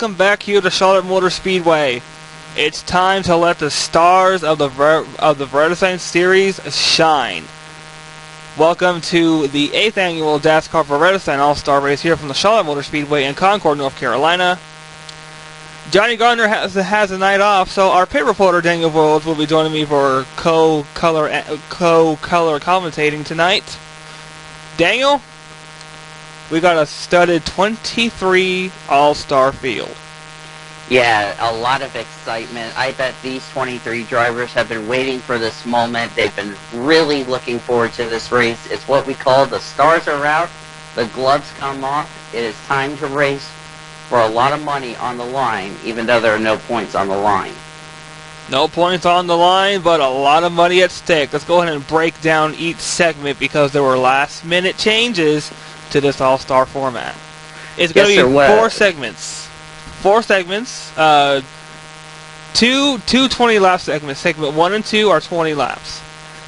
Welcome back here to Charlotte Motor Speedway. It's time to let the stars of the Ver- of the Vredestein series shine. Welcome to the eighth annual NASCAR Vredestein All-Star Race here from the Charlotte Motor Speedway in Concord, North Carolina. Johnny Gardner has has a night off, so our pit reporter Daniel Boyles will be joining me for co-color co-color commentating tonight. Daniel, we got a studded 23 All-Star field. Yeah, a lot of excitement. I bet these 23 drivers have been waiting for this moment. They've been really looking forward to this race. It's what we call the stars are out, the gloves come off. It is time to race for a lot of money on the line, even though there are no points on the line. No points on the line, but a lot of money at stake. Let's go ahead and break down each segment because there were last minute changes to this All Star format. It's going to Yes, be four segments. Four segments. Uh, two two 20 lap segments. Segment one and two are 20 laps.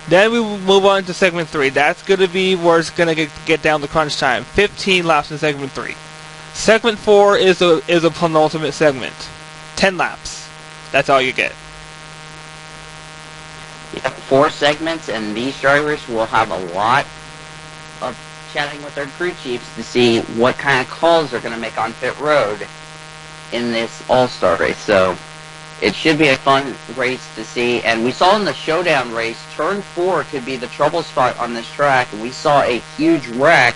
Then we move on to segment three. That's going to be where it's going to get, get down to crunch time. 15 laps in segment three. Segment four is a is a penultimate segment. 10 laps. That's all you get. Yep, four segments, and these drivers will have a lot chatting with our crew chiefs to see what kind of calls they're going to make on pit road in this All-Star race. So it should be a fun race to see. And we saw in the showdown race, turn four could be the trouble spot on this track. We saw a huge wreck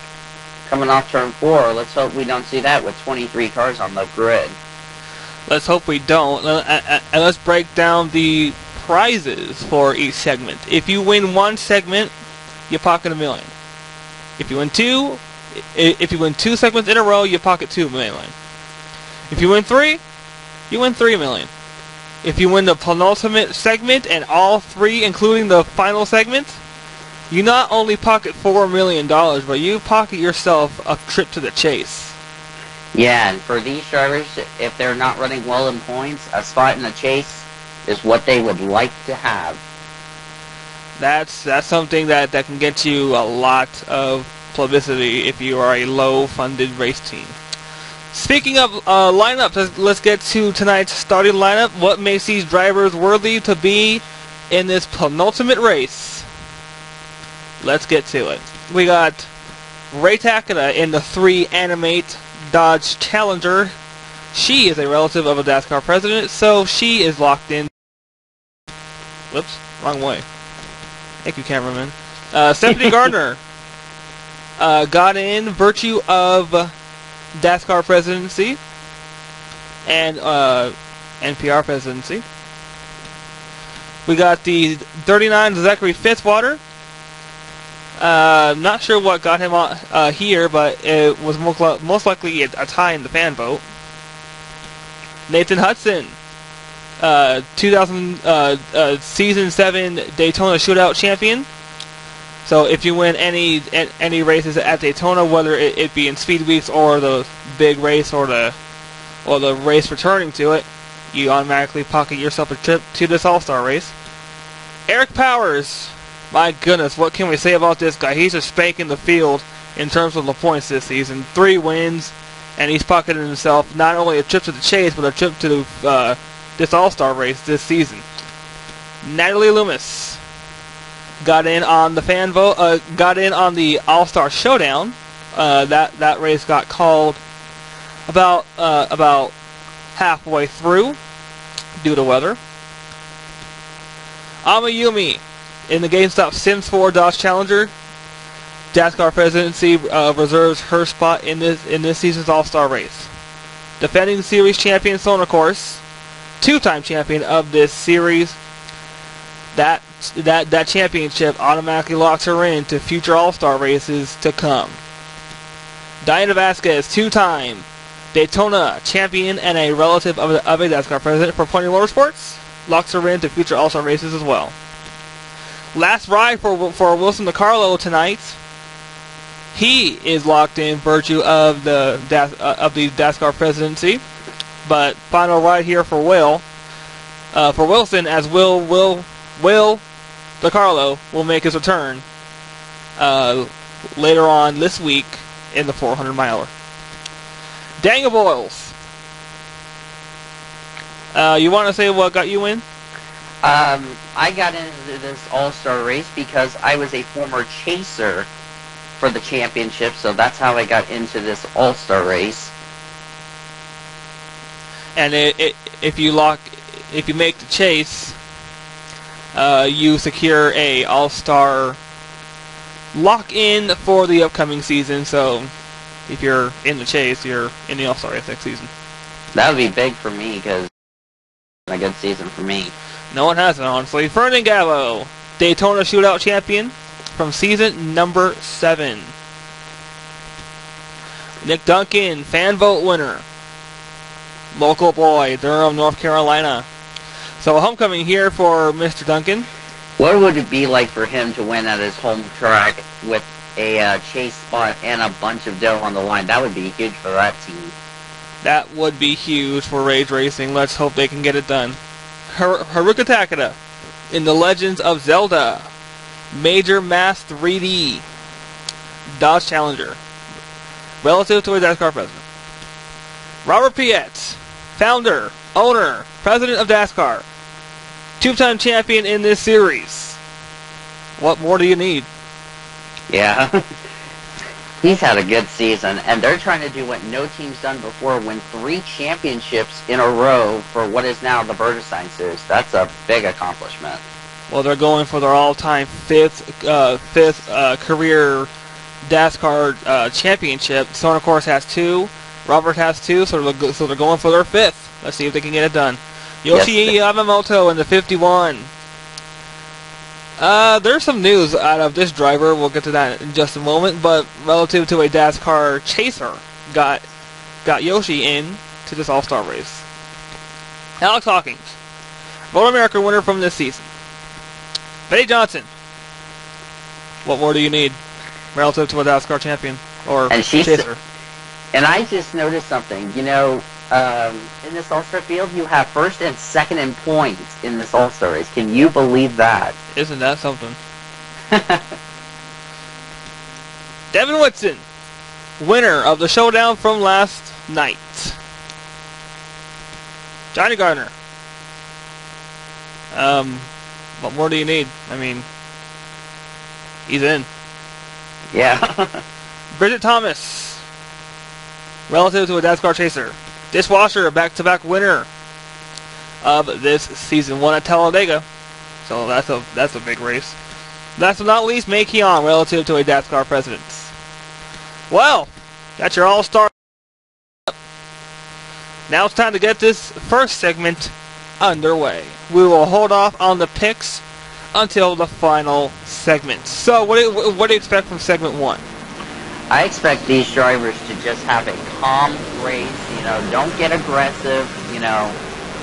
coming off turn four. Let's hope we don't see that with 23 cars on the grid. Let's hope we don't. Uh, uh, And let's break down the prizes for each segment. If you win one segment, you pocket a million. If you win two, if you win two segments in a row, you pocket two million. If you win three, you win three million. If you win the penultimate segment and all three, including the final segment, you not only pocket four million dollars, but you pocket yourself a trip to the chase. Yeah, and for these drivers, if they're not running well in points, a spot in the chase is what they would like to have. That's that's something that, that can get you a lot of publicity if you are a low-funded race team. Speaking of uh, lineups, let's, let's get to tonight's starting lineup. What makes these drivers worthy to be in this penultimate race? Let's get to it. We got Ray Takada in the three Animate Dodge Challenger. She is a relative of a NASCAR president, so she is locked in. Whoops, wrong way. Thank you, cameraman. Uh, Stephanie Gardner uh, got in virtue of NASCAR presidency and uh, NPR presidency. We got the 39 Zachary Fitzwater. Uh, not sure what got him on, uh, here, but it was most, most likely a, a tie in the fan vote. Nathan Hudson, uh, 2000 uh, uh, season seven Daytona Shootout champion. So if you win any any races at Daytona, whether it, it be in Speed Weeks or the big race or the or the race returning to it, you automatically pocket yourself a trip to this All Star race. Eric Powers, my goodness, what can we say about this guy? He's just spanking the field in terms of the points this season. Three wins, and he's pocketing himself not only a trip to the chase, but a trip to uh, this All Star race this season. Natalie Loomis got in on the fan vote. Uh, got in on the All Star Showdown. Uh, that that race got called about uh, about halfway through due to weather. Amayumi in the GameStop Sims 4 Dodge Challenger. NASCAR presidency uh, reserves her spot in this in this season's All Star race. Defending series champion Sona Course, two-time champion of this series. That that that championship automatically locks her in to future All Star races to come. Diana Vasquez, two-time Daytona champion and a relative of, the, of a NASCAR president for Pony Motorsports, locks her in to future All Star races as well. Last ride for for Wilson DiCarlo tonight. He is locked in virtue of the of the NASCAR presidency, but final ride here for Will, uh, for Wilson as Will Will Will DiCarlo will make his return uh, later on this week in the 400 miler. Daniel Boyles Uh, you want to say what got you in? Um, I got into this all-star race because I was a former chaser for the championship, so that's how I got into this all-star race. And it, it, if you lock, if you make the chase, uh, you secure a all-star lock-in for the upcoming season. So if you're in the chase, you're in the all-star race next season. That would be big for me because a good season for me. No one has it, honestly. Vernon Gallo, Daytona Shootout champion from season number seven. Nick Duncan, fan vote winner. Local boy, Durham, North Carolina. So homecoming here for Mr. Duncan. What would it be like for him to win at his home track with a uh, chase spot and a bunch of dough on the line? That would be huge for that team. That would be huge for Rage Racing. Let's hope they can get it done. Har- Haruka Takada in The Legends of Zelda. Majora's Mask 3D. Dodge Challenger. Relative to a NASCAR president. Robert Piet, founder, owner, president of NASCAR. Two-time champion in this series. What more do you need? Yeah. He's had a good season, and they're trying to do what no team's done before, win three championships in a row for what is now the Vredestein Series. That's a big accomplishment. Well, they're going for their all-time fifth, uh, fifth uh, career NASCAR uh, championship. Son, of course, has two. Robert has two, so they're, so they're going for their fifth. Let's see if they can get it done. Yoshi Yes. Yamamoto in the 51. Uh, there's some news out of this driver. We'll get to that in just a moment. But relative to a NASCAR chaser, got got Yoshi in to this All-Star race. Alex Hawkins, Road America winner from this season. Betty Johnson. What more do you need relative to a NASCAR champion or And she's- chaser? And I just noticed something. You know, um, in this All-Star field, you have first and second in points in this All-Star race. Can you believe that? Isn't that something? Devin Whitson, winner of the showdown from last night. Johnny Gardner. Um, what more do you need? I mean, he's in. yeah. Bridget Thomas, relative to a NASCAR chaser. Dishwasher, back-to-back winner of this season one at Talladega. So that's a that's a big race. Last but not least, May Keon, relative to a NASCAR president. Well, that's your all-star. Now it's time to get this first segment underway. We will hold off on the picks until the final segment. So, what do you, what do you expect from segment one? I expect these drivers to just have a calm race. You know, don't get aggressive. You know,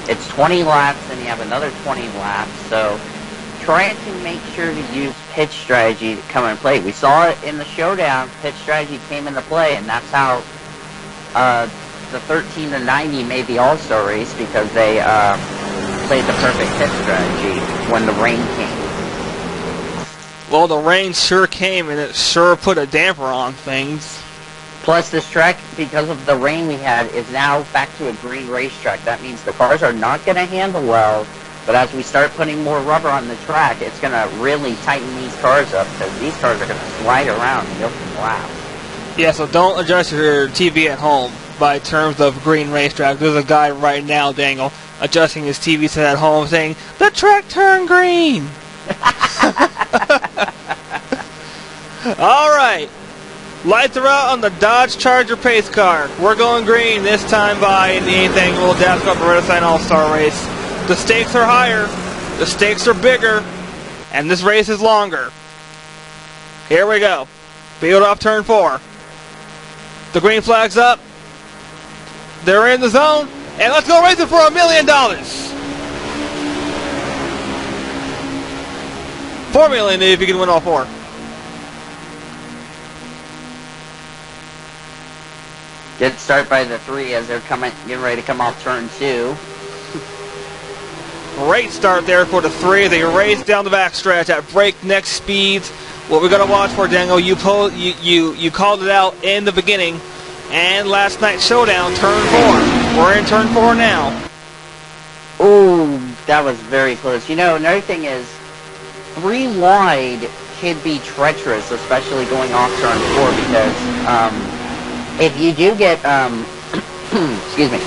it's 20 laps, and you have another 20 laps. So try to make sure to use pitch strategy to come and play. We saw it in the showdown. Pitch strategy came into play, and that's how uh, the 13 to 90 made the All-Star race because they uh, played the perfect pitch strategy when the rain came. Well, the rain sure came, and it sure put a damper on things. Plus, this track, because of the rain we had, is now back to a green racetrack. That means the cars are not going to handle well. But as we start putting more rubber on the track, it's going to really tighten these cars up because these cars are going to slide around and go from laps. Yeah, so don't adjust your TV at home by terms of green racetrack. There's a guy right now, Dangle, adjusting his TV set at home saying, The track turned green! Alright. Lights are out on the Dodge Charger pace car. We're going green this time by in the 8th annual NASCAR Vredestein All-Star race. The stakes are higher, the stakes are bigger, and this race is longer. Here we go. Field off turn 4. The green flag's up. They're in the zone, and let's go racing for a million dollars. Four million if you can win all four. Good start by the three as they're coming, getting ready to come off turn two. Great start there for the three. They race down the backstretch at breakneck speeds. What we're gonna watch for, Dango, you, po- you you you called it out in the beginning, and last night's showdown, turn four. We're in turn four now. Oh, that was very close. You know, another thing is, three wide could be treacherous, especially going off turn four, because um, if you do get, um, excuse me,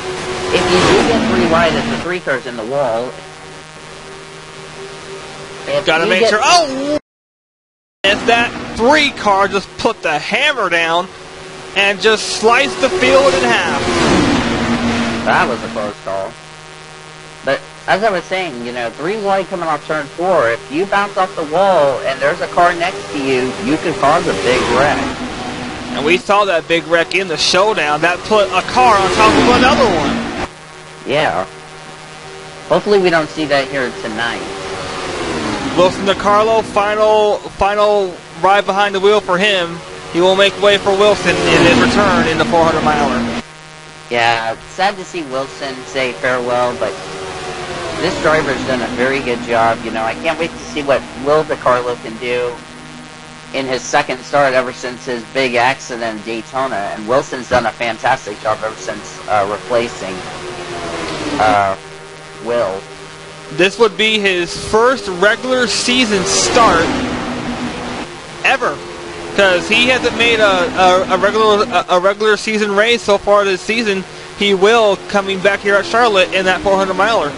if you do get three wide as the three cars in the wall, if Gotta you make get- sure. Oh! If that three car just put the hammer down and just sliced the field in half. That was a close call. But as I was saying, you know, three wide coming off turn four, if you bounce off the wall and there's a car next to you, you could cause a big wreck. And we saw that big wreck in the showdown. That put a car on top of another one. Yeah. Hopefully we don't see that here tonight. Wilson DiCarlo, final final ride behind the wheel for him. He will make way for Wilson in his return in the 400 miler. Yeah, sad to see Wilson say farewell, but this driver's done a very good job. You know, I can't wait to see what Will DiCarlo can do in his second start ever since his big accident in Daytona. And Wilson's done a fantastic job ever since uh, replacing uh, Will. This would be his first regular season start ever. Because he hasn't made a, a, a regular a, a regular season race so far this season. He will coming back here at Charlotte in that 400 miler.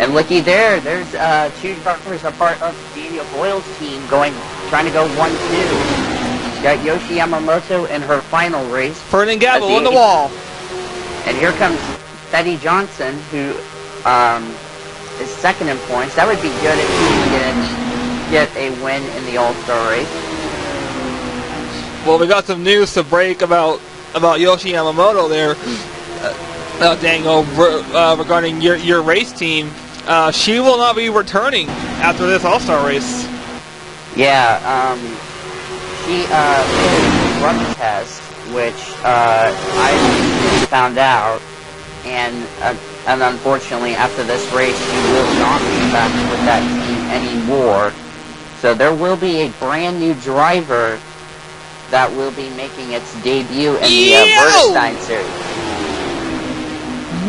And looky there, there's uh, two drivers a part of Daniel Boyle's team going, trying to go 1-2. Got Yoshi Yamamoto in her final race. Ferdinand That's on the wall. And here comes Betty Johnson, who um, is second in points. That would be good if he can get a win in the All-Star race. Well, we got some news to break about about Yoshi Yamamoto there, uh, uh, Dango, uh, regarding your your race team. Uh, she will not be returning after this All Star race. Yeah, um, she uh, did a drug test, which uh, I found out, and uh, and unfortunately, after this race, she will not be back with that team anymore. So there will be a brand new driver that will be making its debut in the uh, Yo! Bergstein series.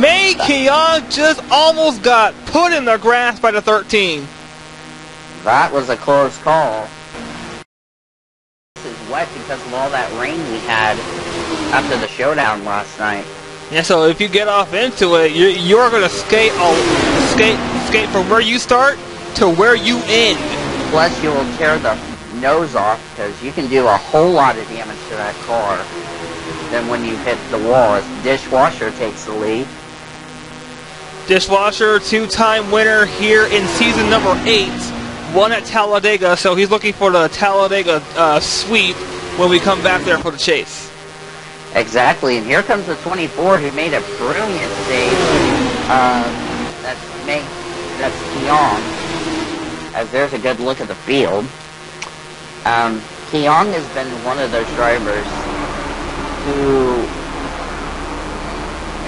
May Keon just almost got put in the grass by the 13. That was a close call. This is wet because of all that rain we had after the showdown last night. Yeah, so if you get off into it, you you're gonna skate all, skate skate from where you start to where you end. Plus, you will tear the nose off because you can do a whole lot of damage to that car. Then when you hit the wall, as the dishwasher takes the lead. Dishwasher, two-time winner here in season number eight, one at Talladega, so he's looking for the Talladega uh, sweep when we come back there for the chase. Exactly, and here comes the 24 who made a brilliant save. Uh, that's Meg, that's Keong. As there's a good look at the field. Um, Keong has been one of those drivers who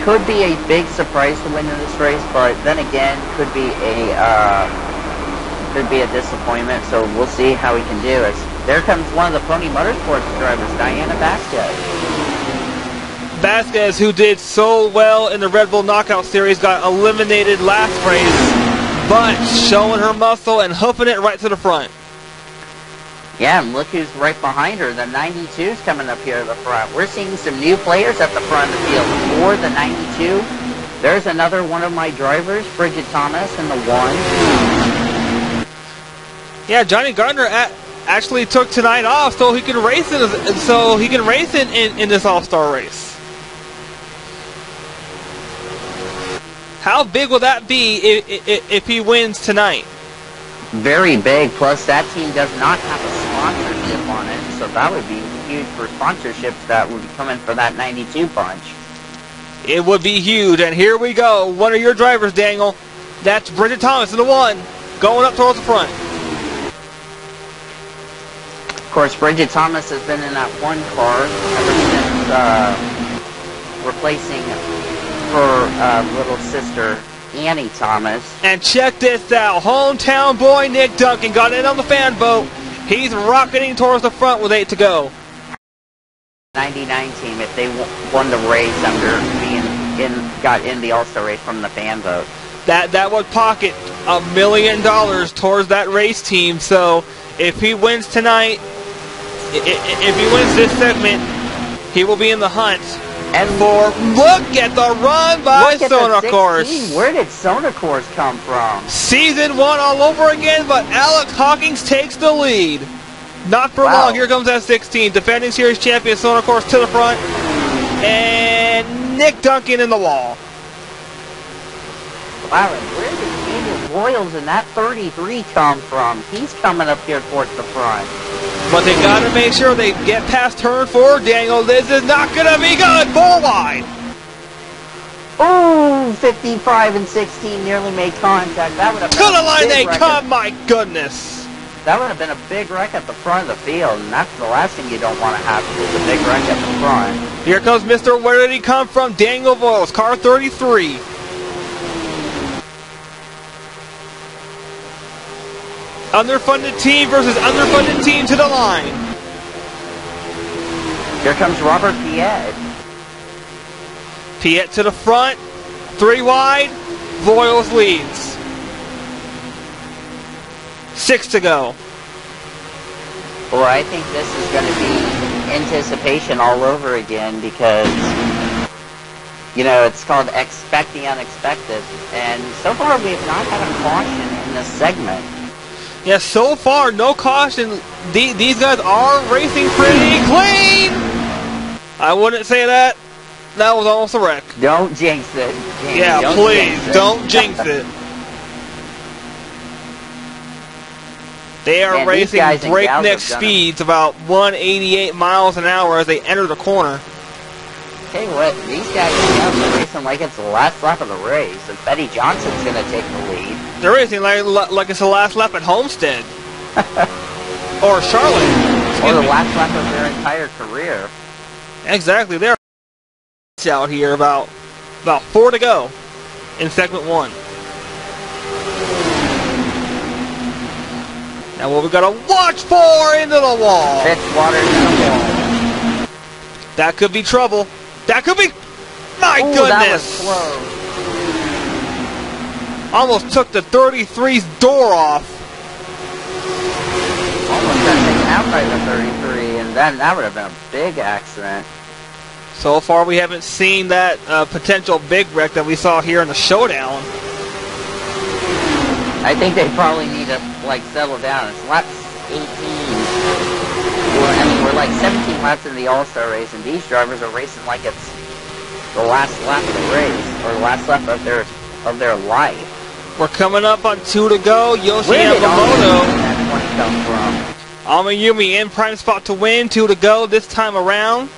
could be a big surprise to win in this race, but then again, could be a uh, could be a disappointment. So we'll see how he can do. As there comes one of the Pony Motorsports drivers, Diana Vasquez. Vasquez, who did so well in the Red Bull Knockout Series, got eliminated last race, but showing her muscle and hoofing it right to the front. Yeah, and look who's right behind her. The 92's coming up here at the front. We're seeing some new players at the front of the field. For the 92, there's another one of my drivers, Bridget Thomas, in the one. Yeah, Johnny Gardner actually took tonight off so he can race in this, so he can race in, in, in this All Star race. How big will that be if, if, if he wins tonight? Very big. Plus, that team does not have a sponsorship on it, so that would be huge for sponsorships that would be coming for that 92 bunch. It would be huge. And here we go. One of your drivers, Daniel. That's Bridget Thomas in the one, going up towards the front. Of course, Bridget Thomas has been in that one car ever since uh, replacing her uh, little sister, Annie Thomas. And check this out. Hometown boy Nick Duncan got in on the fan vote. He's rocketing towards the front with eight to go. 99 team if they won the race after being in got in the All-Star race from the fan vote. that that would pocket a million dollars towards that race team. So if he wins tonight, if he wins this segment, he will be in the hunt. And for look at the run by Course. Where did Course come from? Season one all over again, but Alex Hawkins takes the lead. Not for wow. long. Here comes that 16, defending series champion Course to the front, and Nick Duncan in the wall. Wow, where did Daniel Royals and that 33 come from? He's coming up here towards the front. But they got to make sure they get past turn four. Daniel, this is not going to be good. Four wide. Ooh, 55 and 16 nearly made contact. That would have to the line they come. My goodness. That would have been a big wreck at the front of the field, and that's the last thing you don't want to have is a big wreck at the front. Here comes Mr. Where did he come from? Daniel Voyles, car 33. Underfunded team versus underfunded team to the line. Here comes Robert Piet. Piet to the front. Three wide. Voyles leads. Six to go. Well, I think this is going to be anticipation all over again because, you know, it's called expect the unexpected. And so far we have not had a caution in this segment. Yeah, so far, no caution. The, these guys are racing pretty clean. I wouldn't say that. That was almost a wreck. Don't jinx it. Jamie, yeah, don't please, jinx don't jinx it. They are Man, racing breakneck speeds, about 188 miles an hour as they enter the corner. Tell you what, these guys are racing like it's the last lap of the race, and Betty Johnson's going to take the lead. They're racing like, like it's the last lap at Homestead. or Charlotte. Or the me. last lap of their entire career. Exactly. They're out here about about four to go in segment one. Now what we gotta watch for into the wall. Fitzwater into the wall. That could be trouble. That could be... My Ooh, goodness! Almost took the 33's door off. Almost got taken out by the 33, and then that would have been a big accident. So far, we haven't seen that uh, potential big wreck that we saw here in the showdown. I think they probably need to like settle down. It's lap 18 we're, I mean, we're like 17 laps in the All-Star race, and these drivers are racing like it's the last lap of the race, or the last lap of their of their life. We're coming up on two to go. Yoshi Yamamoto. Amayumi in prime spot to win. Two to go this time around.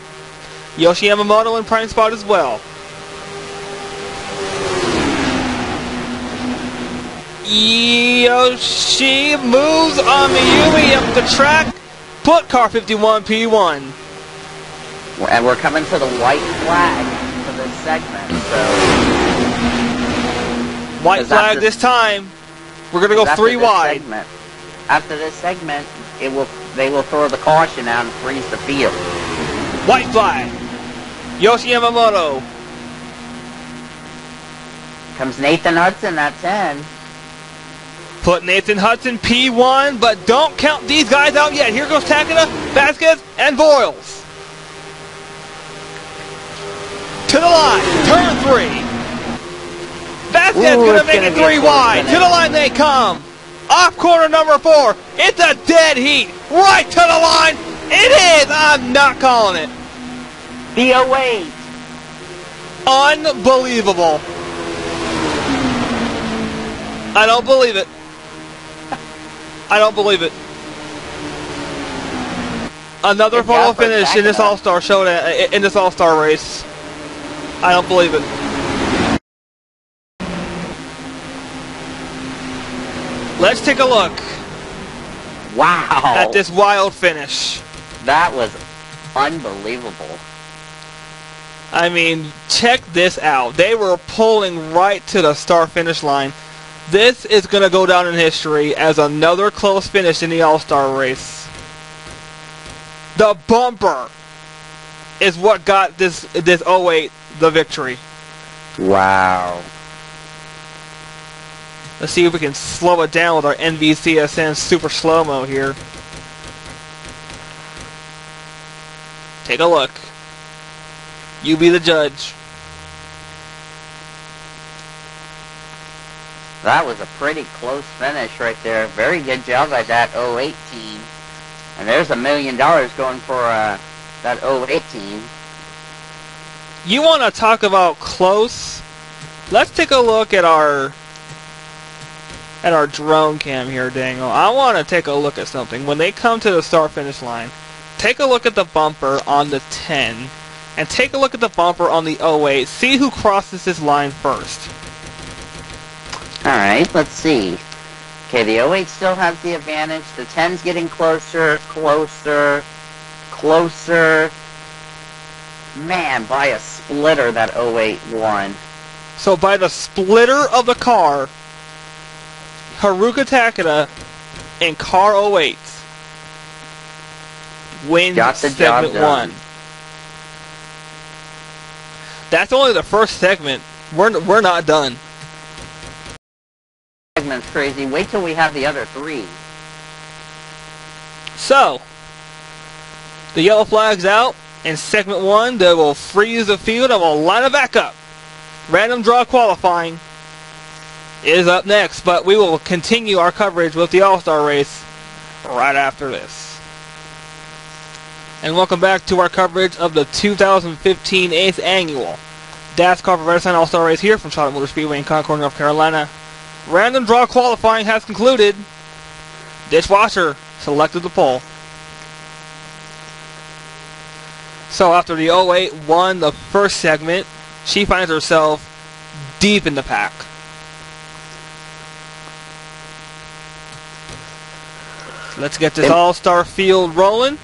Yoshi Yamamoto in prime spot as well. Yoshi moves Amayumi up the track. Put car 51 P1. And we're coming to the white flag for this segment, so... White flag this time. We're going to go three wide. Segment, after this segment, it will they will throw the caution out and freeze the field. White flag. Yoshi Yamamoto. Comes Nathan Hudson at 10. Put Nathan Hudson P1, but don't count these guys out yet. Here goes Takada, Vasquez, and Voyles. To the line, turn three. Vasquez Ooh, gonna make it three wide. To the line they come. Off corner number four. It's a dead heat. Right to the line. It is. I'm not calling it. The 08. Unbelievable. I don't believe it. I don't believe it. Another photo finish in this All-Star show in this All-Star race. I don't believe it. Let's take a look. Wow. At this wild finish. That was unbelievable. I mean, check this out. They were pulling right to the star finish line. This is going to go down in history as another close finish in the All-Star race. The bumper is what got this this 08 the victory. Wow. Let's see if we can slow it down with our NVCSN super slow-mo here. Take a look. You be the judge. That was a pretty close finish right there. Very good job by that 08 team. And there's a million dollars going for uh, that 08 team. You want to talk about close? Let's take a look at our at our drone cam here, Dangle. I want to take a look at something. When they come to the start finish line, take a look at the bumper on the 10 and take a look at the bumper on the 08. See who crosses this line first. Alright, let's see. Okay, the 08 still has the advantage. The 10's getting closer, closer, closer. Man, by a splitter that 08 won. So by the splitter of the car, Haruka Takeda and Car 08 wins Got the segment one. That's only the first segment. We're we're not done. Segment's crazy. Wait till we have the other three. So the yellow flag's out. In segment one, they will freeze the field and will line it back up. Random draw qualifying is up next, but we will continue our coverage with the All-Star race right after this. And welcome back to our coverage of the 2015 8th annual NASCAR Progressive All-Star race here from Charlotte Motor Speedway in Concord, North Carolina. Random draw qualifying has concluded. Dishwasher selected the pole. So after the 08 won the first segment, she finds herself deep in the pack. Let's get this all-star field rolling.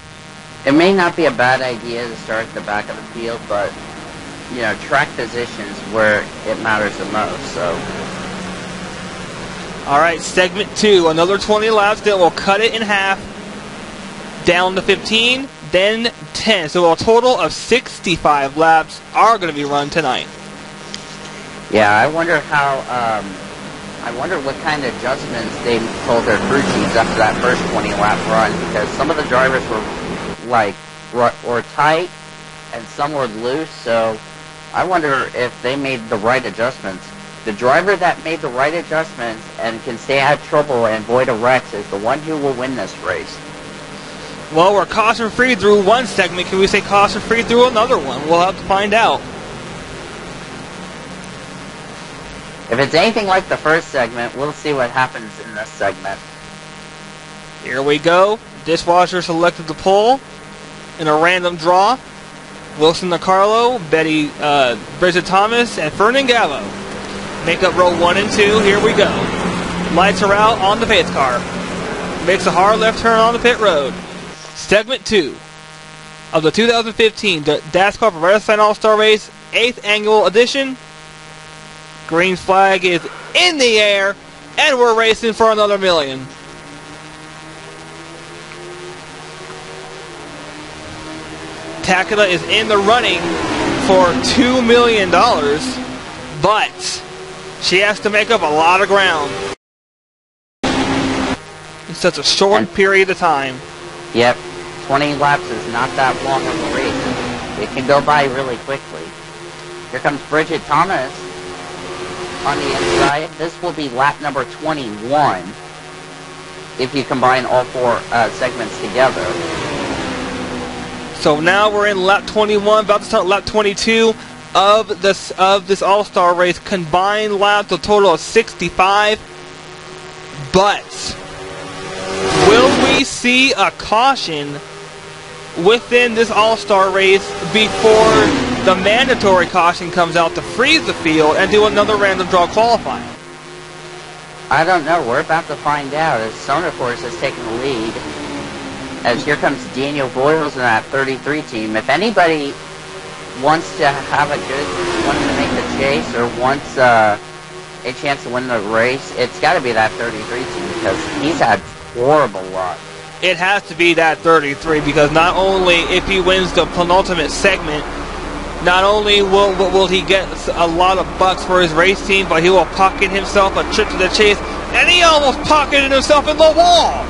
It may not be a bad idea to start at the back of the field, but you know, track positions where it matters the most. So All right, segment two, another 20 laps. Then we'll cut it in half, down to 15, then 10. So a total of 65 laps are going to be run tonight. yeah, I wonder how. Um, I wonder what kind of adjustments they told their crew chiefs after that first 20 lap run because some of the drivers were like or tight and some were loose. So I wonder if they made the right adjustments. The driver that made the right adjustments and can stay out of trouble and avoid a wreck is the one who will win this race. Well, we're caution free through one segment. Can we say caution free through another one? We'll have to find out. If it's anything like the first segment, we'll see what happens in this segment. Here we go. Dishwasher selected the pole in a random draw. Wilson DiCarlo, Betty, uh, Bridget Thomas, and Ferdinand Gallo make up row one and two. Here we go. Lights are out on the pace car. Makes a hard left turn on the pit road. Segment two of the 2015 D- NASCAR Progressive All-Star Race 8th Annual Edition. Green flag is in the air, and we're racing for another million. Takeda is in the running for $2 million, but she has to make up a lot of ground in such a short And- period of time. Yep, 20 laps is not that long of a race. It can go by really quickly. Here comes Bridget Thomas on the inside. This will be lap number 21 if you combine all four uh, segments together. So now we're in lap 21, about to start lap 22 of this of this All-Star race. Combined laps, a total of 65. But will we see a caution within this All-Star race before the mandatory caution comes out to freeze the field and do another random draw qualifying? I don't know. We're about to find out as Sonar Force has taken the lead. As here comes Daniel Boyles in that 33 team. If anybody wants to have a good, wants to make the chase or wants uh, a chance to win the race, it's got to be that 33 team because he's had horrible luck. it has to be that 33 because not only if he wins the penultimate segment, Not only will will he get a lot of bucks for his race team, but he will pocket himself a trip to the chase, and he almost pocketed himself in the wall.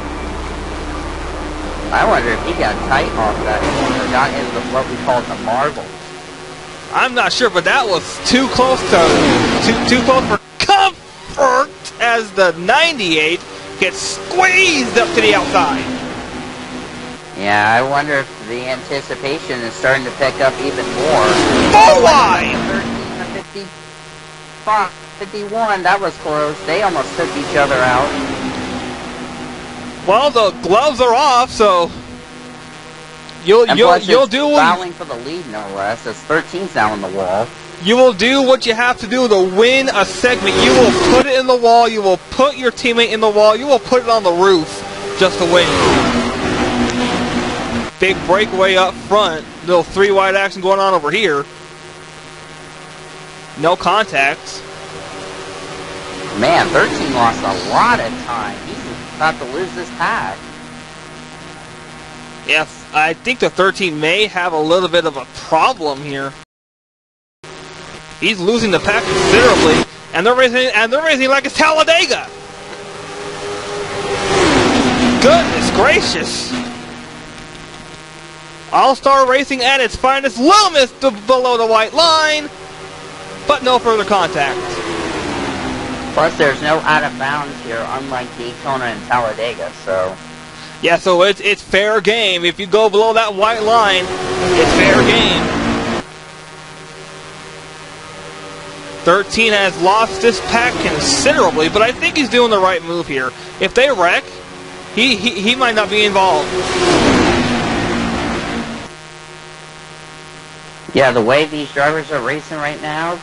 I wonder if he got tight off that corner, got into what we call the marbles. I'm not sure, but that was too close to too too close for comfort as the 98 gets squeezed up to the outside. Yeah, I wonder if the anticipation is starting to pick up even more. Full wide! 13 to 51, that was close. They almost took each other out. Well, the gloves are off, so you'll And you'll you'll do what fouling for the lead, no less. It's 13's now on the wall. you will do what you have to do to win a segment. You will put it in the wall. You will put your teammate in the wall. You will put it on the roof just to win. Big breakaway up front. Little three wide action going on over here. No contacts. Man, 13 lost a lot of time. He's about to lose this pack. Yeah, I think the 13 may have a little bit of a problem here. He's losing the pack considerably, and they're racing, and they're racing like it's Talladega. Goodness gracious! All-Star Racing at its finest, miss below the white line, but no further contact. Plus, there's no out of bounds here, unlike Daytona and Talladega, so... Yeah, so it's it's fair game. If you go below that white line, it's fair game. 13 has lost this pack considerably, but I think he's doing the right move here. If they wreck, he, he, he might not be involved. Yeah, the way these drivers are racing right now,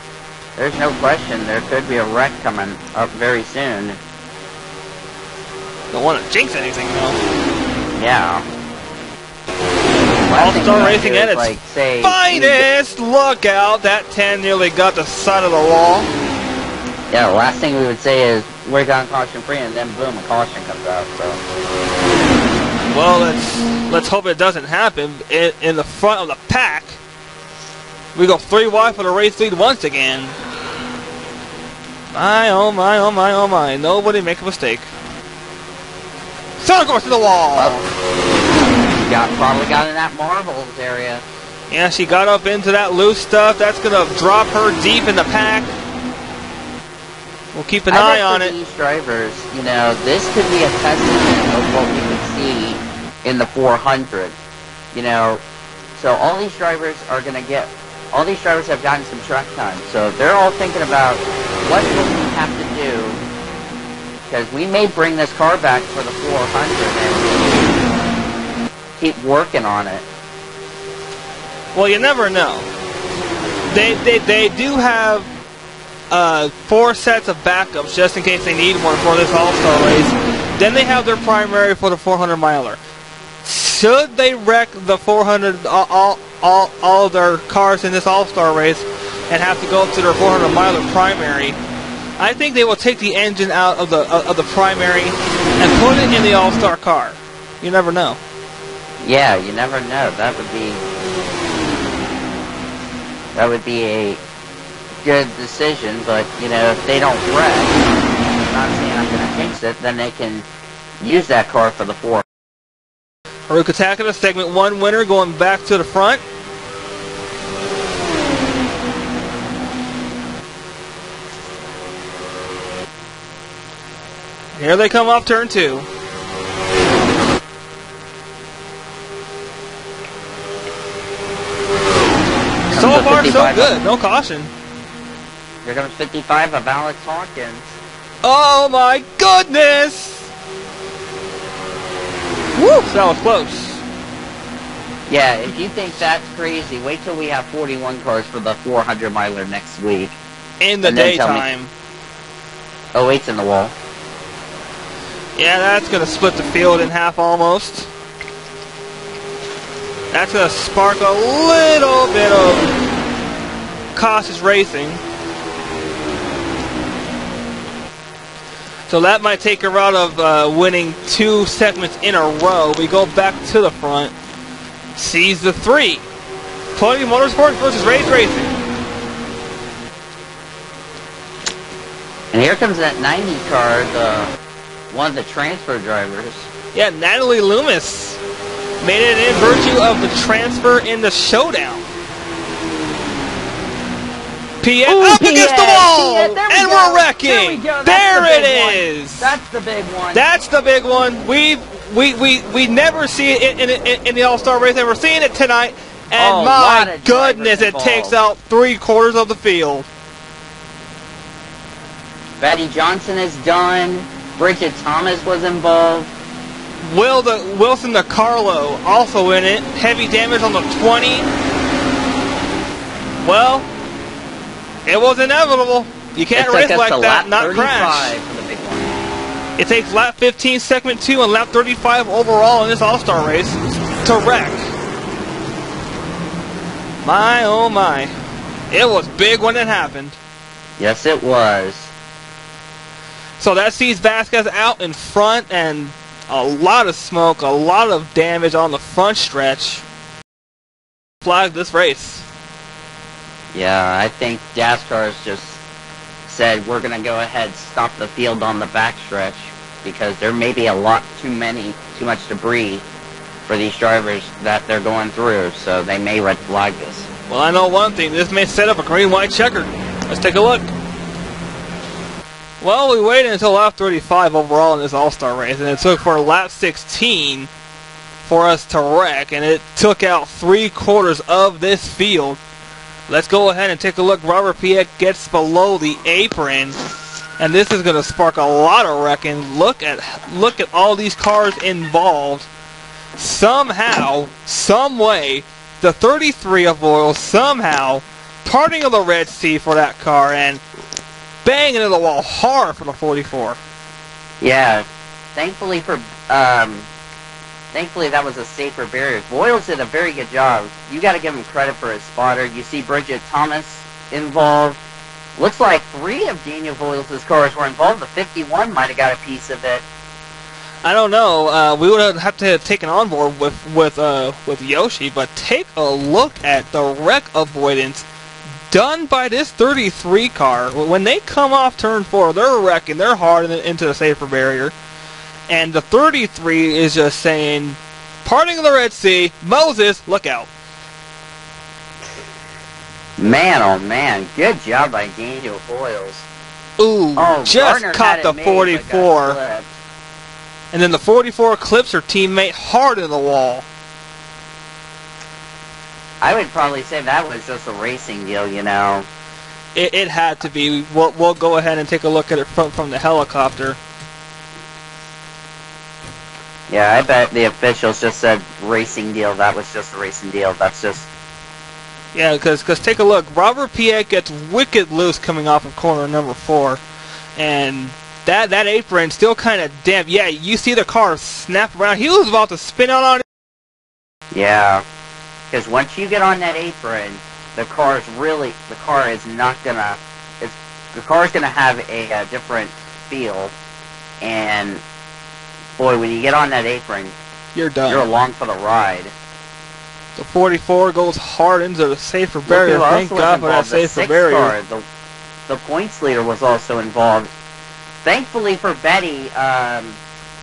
there's no question there could be a wreck coming up very soon. Don't want to jinx anything, though. Yeah. Thing All-Star Racing at its like, say, Finest! Look out! That 10 nearly got the side of the wall. Yeah, the last thing we would say is we're gone caution free, and then boom, a caution comes out. So Well, let's let's hope it doesn't happen. In, in the front of the pack, we go three wide for the race lead once again. My oh my oh my oh my! Nobody make a mistake. Center course to the wall. got probably got in that marbles area. Yeah, she got up into that loose stuff. That's gonna drop her deep in the pack. We'll keep an I eye on it. These drivers, you know, this could be a testament of what we could see in the 400. You know, so all these drivers are going to get, all these drivers have gotten some track time. So they're all thinking about what we have to do because we may bring this car back for the 400 and keep working on it. Well, you never know. They they, they do have uh, four sets of backups just in case they need one for this All-Star race. Then they have their primary for the 400 miler. Should they wreck the 400 all all all, all of their cars in this All-Star race and have to go up to their 400 miler primary? I think they will take the engine out of the of the primary and put it in the All-Star car. You never know. Yeah, you never know. That would be that would be a good decision, but you know, if they don't wreck, I'm not saying I'm gonna jinx it, then they can use that car for the four. Haruka Takada, segment one winner, going back to the front. Here they come off turn two. So Comes far, so good. No caution. Here comes 55 of Alex Hawkins. Oh my goodness! Woo! That was close. Yeah, if you think that's crazy, wait till we have 41 cars for the 400 miler next week. In the And then tell me- daytime. Oh, eight's in the wall. Yeah, that's going to split the field in half almost. That's going to spark a little bit of cautious racing. So that might take her out of uh, winning two segments in a row. We go back to the front. Sees the three. Cody Motorsports versus Rage Racing. And here comes that 90 car, the one of the transfer drivers. Yeah, Natalie Loomis made it in virtue of the transfer in the showdown. Piet Ooh, up against the wall, Piet, we and go. we're wrecking. There we There the it one. is. That's the big one. That's the big one. We we we we never see it in in, in the All Star race, and we're seeing it tonight. And Oh, my goodness, it takes out three quarters of the field. Betty Johnson is done. Bridget Thomas was involved. Will the Wilson the Carlo also in it. Heavy damage on the 20. Well, it was inevitable. You can't it race took like that, not crash. for the big one. It takes lap 15, segment 2, and lap 35 overall in this All-Star race to wreck. My, oh my. It was big when it happened. Yes, it was. So that sees Vasquez out in front and a lot of smoke, a lot of damage on the front stretch. Flag this race. Yeah, I think NASCAR's just said we're going to go ahead stop the field on the backstretch because there may be a lot too many, too much debris for these drivers that they're going through, so they may red flag this. Well, I know one thing. This may set up a green-white checker. Let's take a look. Well, we waited until lap 35 overall in this All-Star race, and it took for lap 16 for us to wreck, and it took out three quarters of this field. Let's go ahead and take a look. Robert Piet gets below the apron, and this is going to spark a lot of wrecking. Look at look at all these cars involved. Somehow, some way, the 33 of oil somehow parting of the Red Sea for that car and bang into the wall hard for the 44. Yeah, thankfully for, um, thankfully that was a safer barrier. Boyles did a very good job. You got to give him credit for his spotter. You see Bridget Thomas involved. Looks like three of Daniel Boyles' cars were involved. The 51 might have got a piece of it. I don't know. Uh, we would have to have taken on board with with uh, with Yoshi, but take a look at the wreck avoidance done by this 33 car. When they come off turn four, they're wrecking. They're hard into the safer barrier, and the 33 is just saying, "Parting of the Red Sea, Moses, look out." Man, oh man, good job by Daniel Boyles. Ooh, Oh, just Gardner caught the it made, but got 44, and then the 44 clips her teammate hard in the wall. I would probably say that was just a racing deal, you know. It, it had to be. We'll, we'll go ahead and take a look at it from, from the helicopter. Yeah, I bet the officials just said racing deal. That was just a racing deal. That's just Yeah, because cause take a look. Robert Piet gets wicked loose coming off of corner number four, and that that apron still kind of damp. Yeah, you see the car snap around. He was about to spin out on it. yeah. Because once you get on that apron, the car is really the car is not gonna. It's the car is gonna have a, uh different feel, and boy, when you get on that apron, You're done. you're along for the ride. the 44 goes hard into the safer barrier. Thank God for that safer barrier. car, the, the points leader was also involved. Thankfully for Betty, um,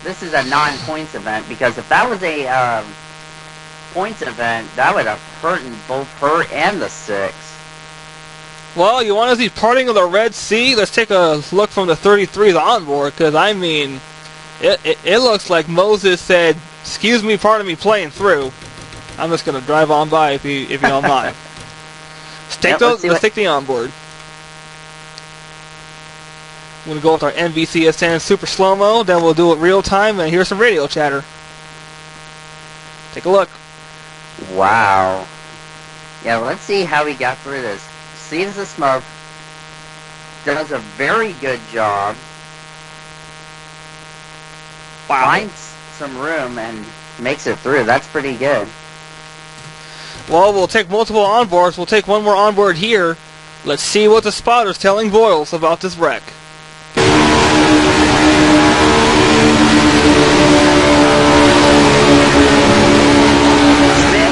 this is a non-points event because if that was a um, points event, that would have hurt both her and the six. Well, you want to see parting of the Red Sea? Let's take a look from the 33s onboard, because I mean, it, it it looks like Moses said, "Excuse me, pardon me, playing through." I'm just gonna drive on by if you if you don't mind. Let's take Yep, those. let's see Let's what- take the onboard. I'm gonna go with our NVCSN super slow mo. Then we'll do it real time and here's some radio chatter. Take a look. Wow. Yeah, let's see how he got through this. Sees the smoke. Does a very good job. Wow. Finds some room and makes it through. That's pretty good. Well, we'll take multiple onboards. We'll take one more onboard here. Let's see what the spotter's telling Boyles about this wreck. Spin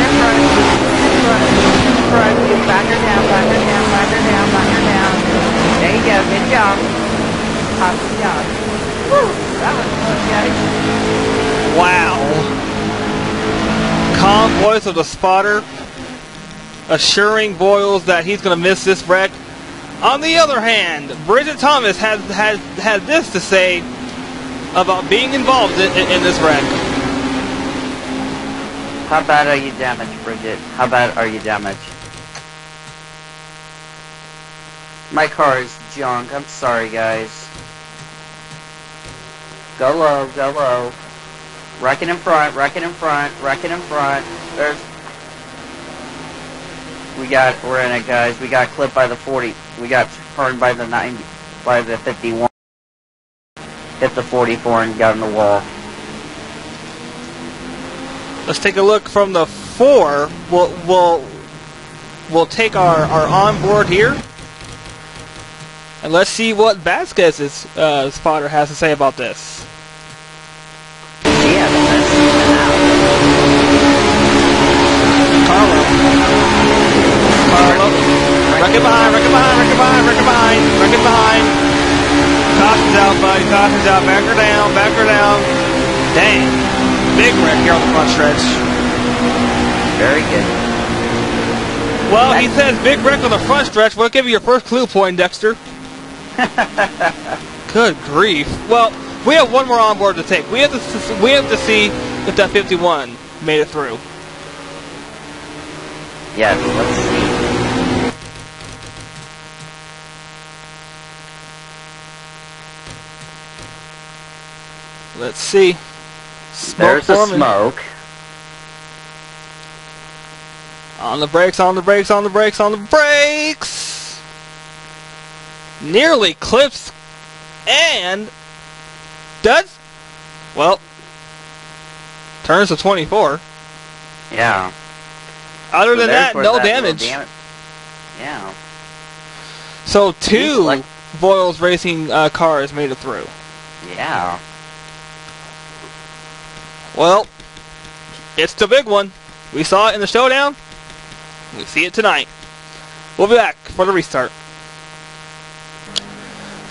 in front. Spin in front. Voice of the spotter, assuring Boyles that he's going to miss this wreck. On the other hand, Bridget Thomas has has had this to say about being involved in, in, in this wreck. How bad are you damaged, Bridget? How bad are you damaged? My car is junk. I'm sorry, guys. Go low, go low. Wreck it in front, wreck it in front, wreck it in front. There's... We got, we're in it, guys. We got clipped by the 40. We got turned by the 90, by the 51. Hit the 44 and got in the wall. Let's take a look from the four. We'll we'll we'll take our our onboard here, and let's see what Vasquez's uh, spotter has to say about this. Wreck it behind, wreck it behind, wreck it behind, wreck it behind, behind. Caution's out, buddy. Caution's out. Back her down, back her down. Dang. Big wreck here on the front stretch. Very good. Well, he says big wreck on the front stretch. We'll give you your first clue point, Dexter. Good grief. Well, we have one more onboard to take. We have to we have to see if that 51 made it through. Yes, Let's see. Smoke There's the forming. smoke. On the brakes, on the brakes, on the brakes, on the brakes! Nearly clips and does, well, turns to 24. Yeah. Other So than that, no that little damage. Yeah. So two like- Boyles Racing uh, cars made it through. Yeah. Well, it's the big one. We saw it in the showdown. We see it tonight. We'll be back for the restart.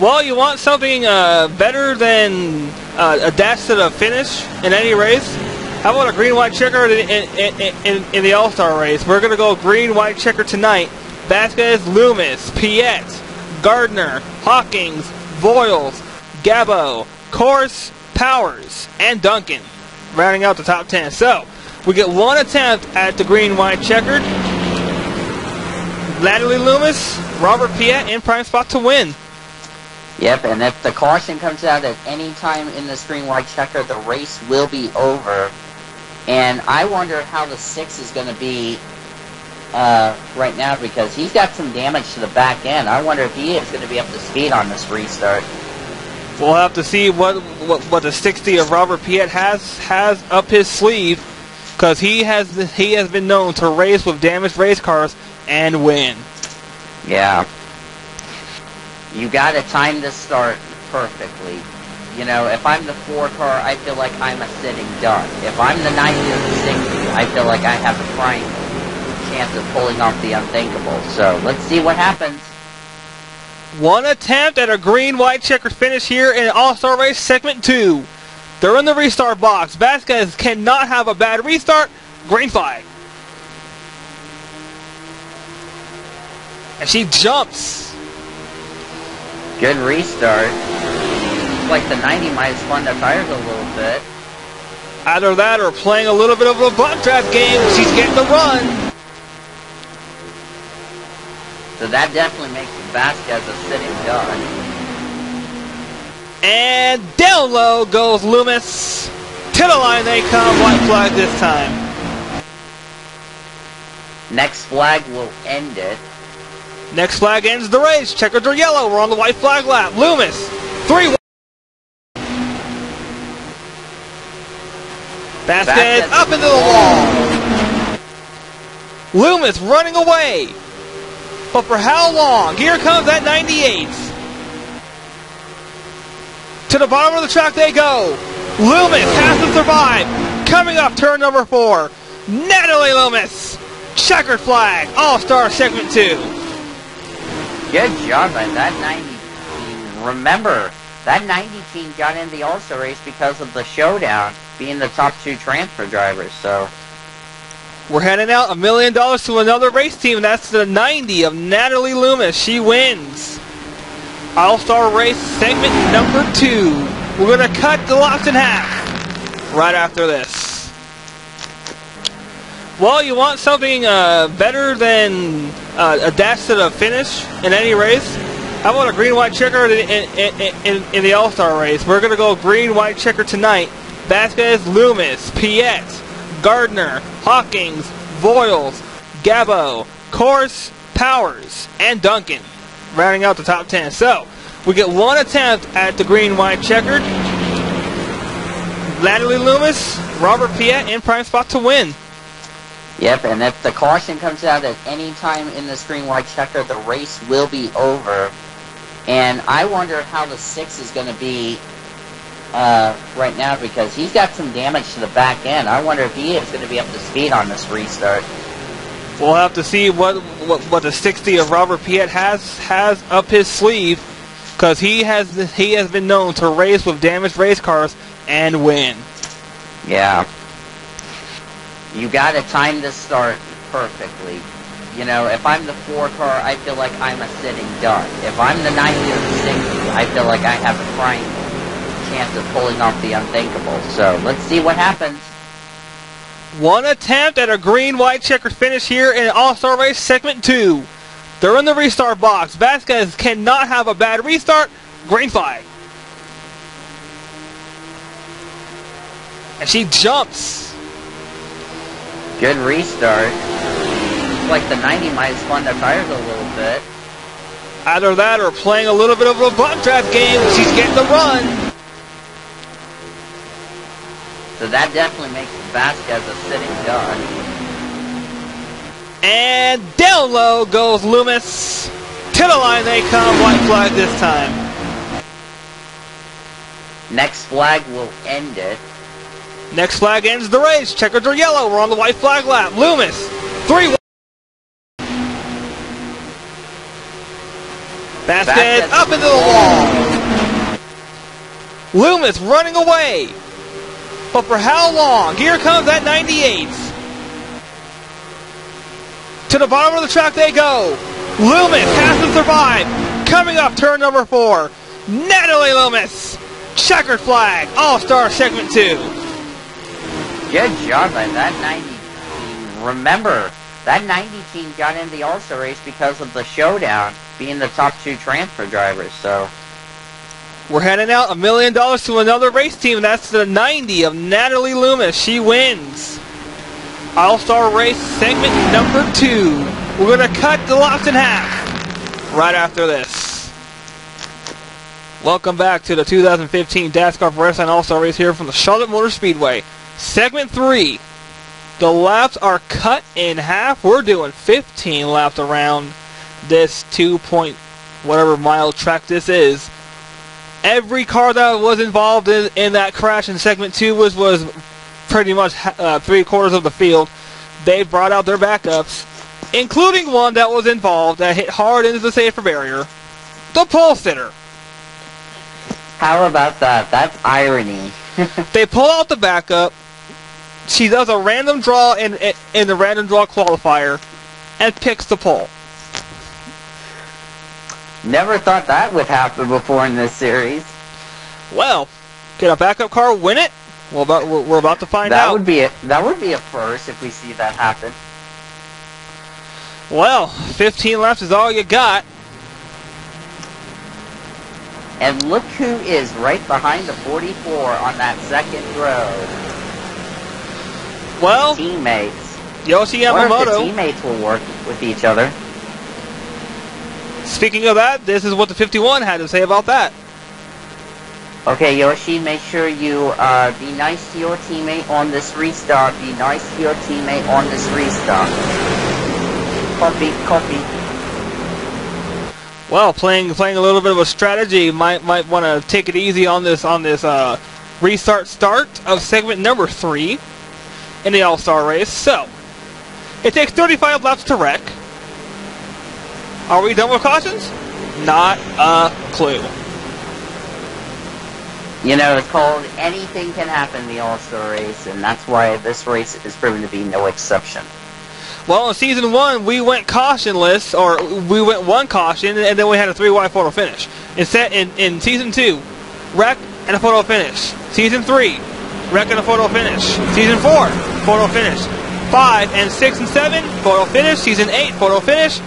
Well, you want something uh, better than uh, a dash to the finish in any race? How about a green-white checker in, in, in, in, the All-Star race? We're going to go green-white checker tonight. Vasquez, Loomis, Piet, Gardner, Hawkins, Boyles, Gabo, Course, Powers, and Duncan rounding out the top 10. So, we get one attempt at the green-white checkered. Natalie Loomis, Robert Piet in prime spot to win. Yep, and if the caution comes out at any time in the green white checker, the race will be over. And I wonder how the six is going to be uh, right now because he's got some damage to the back end. I wonder if he is going to be up to speed on this restart. We'll have to see what what, what the 60 of Robert Piet has has up his sleeve, because he has he has been known to race with damaged race cars and win. Yeah. You got to time this start perfectly. You know, if I'm the four car, I feel like I'm a sitting duck. If I'm the 90 or the 60, I feel like I have a prime chance of pulling off the unthinkable. So let's see what happens. One attempt at a green-white checker finish here in All-Star Race Segment 2. They're in the restart box. Vasquez cannot have a bad restart. Green flag. And she jumps. Good restart. Like the 90 might have spun the tires a little bit. Either that or playing a little bit of a bump draft game. She's getting the run. So that definitely makes Vasquez a sitting duck. And down low goes Loomis. To the line they come. White flag this time. Next flag will end it. Next flag ends the race. Checkers are yellow. We're on the white flag lap. Loomis. Three. Vasquez up into the wall. Loomis running away. But for how long? Here comes that 98. To the bottom of the track they go. Loomis has to survive. Coming up turn number four. Natalie Loomis. Checkered flag. All-Star segment two. Good job by that 90 team. Remember, that 90 team got in the All-Star race because of the showdown being the top two transfer drivers. So We're handing out a million dollars to another race team, and that's the 90 of Natalie Loomis. She wins. All-Star Race segment number two. We're going to cut the lots in half right after this. Well, you want something uh, better than uh, a dash to the finish in any race? How about a green-white checker in, in, in, in the All-Star race? We're going to go green-white checker tonight. Vasquez, Loomis, Piet, Gardner, Hawkins, Boyles, Gabo, Course, Powers, and Duncan, rounding out the top 10. So, we get one attempt at the green-white checkered. Natalie Loomis, Robert Piet in prime spot to win. Yep, and if the caution comes out at any time in the green white checker, the race will be over. And I wonder how the six is going to be uh, right now because he's got some damage to the back end. I wonder if he is going to be up to speed on this restart. We'll have to see what what, what the 60 of Robert Piet has has up his sleeve because he has he has been known to race with damaged race cars and win. Yeah you got to time the start perfectly. You know, if I'm the four car, I feel like I'm a sitting duck. If I'm the 90 or the 60, I feel like I have a prime chance of pulling off the unthinkable. So let's see what happens. One attempt at a green-white checker finish here in All-Star Race Segment 2. They're in the restart box. Vasquez cannot have a bad restart. Green flag. And she jumps. Good restart. Like the 90 might have spun the tires a little bit. Either that or playing a little bit of a bump draft game. She's getting the run. So that definitely makes Vasquez a sitting duck. And down low goes Loomis. To the line they come. White flag this time. Next flag will end it. Next flag ends the race. Checkers are yellow. We're on the white flag lap. Loomis, three. Vasquez up into the wall. Loomis running away. But for how long? Here comes that 98. To the bottom of the track they go. Loomis has to survive. Coming up, turn number four. Natalie Loomis. Checkered flag. All-Star segment two. Good job by that 90 team. Remember, that 90 team got in the All-Star race because of the showdown being the top two transfer drivers, so... We're handing out a million dollars to another race team, and that's the 90 of Natalie Loomis. She wins. All-Star Race segment number two. We're going to cut the lots in half right after this. Welcome back to the 2015 DASCAR Vredestein All-Star Race here from the Charlotte Motor Speedway. Segment 3. The laps are cut in half. We're doing 15 laps around this 2 point whatever mile track this is. Every car that was involved in, in that crash in segment 2 was, was pretty much uh, three quarters of the field. They brought out their backups, including one that was involved that hit hard into the safer barrier. The pole sitter. How about that? That's irony. they pull out the backup, she does a random draw in, in the random draw qualifier and picks the pole. Never thought that would happen before in this series. Well, get a backup car, win it. We're about we're, we're about to find that out. That would be a, that would be a first if we see that happen. Well, 15 left is all you got. And look who is right behind the 44 on that second row. Well, teammates. Yoshi Yamamoto. the teammates will work with each other. Speaking of that, this is what the 51 had to say about that. Okay, Yoshi, make sure you uh, be nice to your teammate on this restart. Be nice to your teammate on this restart. Copy, copy. Well, playing playing a little bit of a strategy, might might want to take it easy on this on this uh, restart start of segment number three in the All-Star race. So, it takes 35 laps to wreck. Are we done with cautions? Not a clue. You know, it's called anything can happen in the All-Star race, and that's why this race is proven to be no exception. Well, in season one, we went cautionless, or we went one caution, and then we had a three wide photo finish. Instead, in, in season two, wreck and a photo finish. Season three, wreck and a photo finish. Season four, photo finish. Five and six and seven, photo finish. Season eight, photo finish.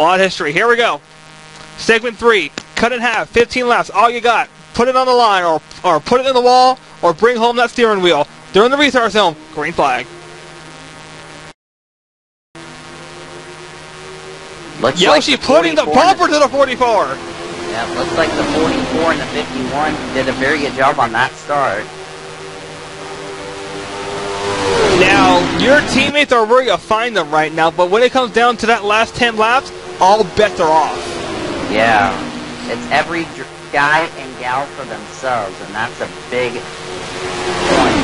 Of history. Here we go. Segment three, cut in half, 15 laps. All you got. Put it on the line, or or put it in the wall, or bring home that steering wheel. During the restart zone, green flag. Looks Yoshi like the putting the bumper to the 44. Yeah, looks like the 44 and the 51 did a very good job on that start. Now, your teammates are where you find them right now, but when it comes down to that last 10 laps, all bets are off. Yeah, it's every dr- guy and gal for themselves, and that's a big point.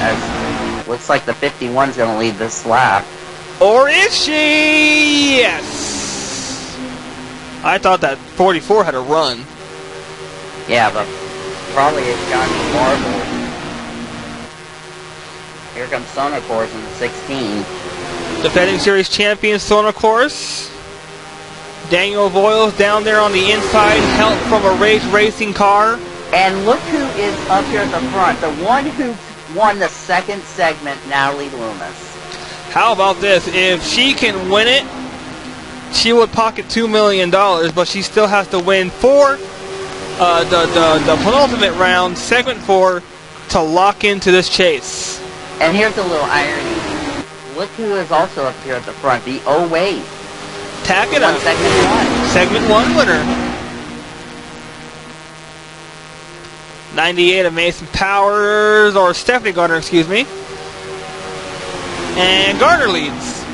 As looks like the 51's going to lead this lap. Or is she? Yes. I thought that 44 had a run. Yeah, but probably it's Johnny Marble. Here comes Sona Course in the 16. Defending series champion Sona Course. Daniel Boyles down there on the inside, help from a race racing car. And look who is up here at the front. The one who won the second segment, Natalie Loomis. How about this? If she can win it, she would pocket two million dollars, but she still has to win four, uh, the, the the penultimate round, segment four, to lock into this chase. And here's a little irony. Look who is also up here at the front. The 08. Tack it up. segment one. Segment one winner. 98 of Mason Powers, or Stephanie Gardner, excuse me. And Gardner leads.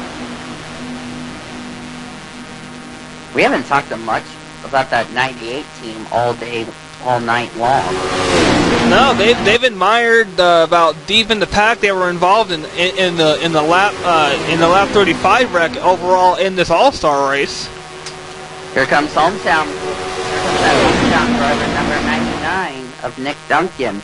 We haven't talked much about that 98 team all day, all night long. No, they they've admired uh, about deep in the pack. They were involved in in, in the in the lap uh, in the lap 35 wreck overall in this All Star race. Here comes hometown. Here comes hometown driver number 99 of Nick Duncan.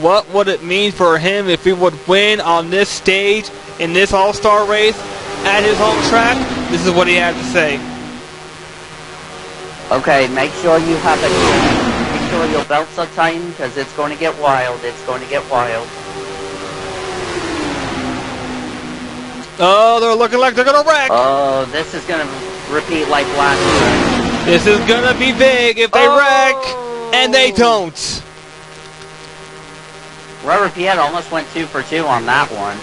What would it mean for him if he would win on this stage in this All Star race at his home track? This is what he had to say. Okay, make sure you have a make sure your belts are tightened because it's going to get wild. It's going to get wild. Oh, they're looking like they're gonna wreck. Oh, this is going to repeat like last year. This is gonna be big if they Oh. wreck, and they oh. don't. Robert Piet almost went two for two on that one.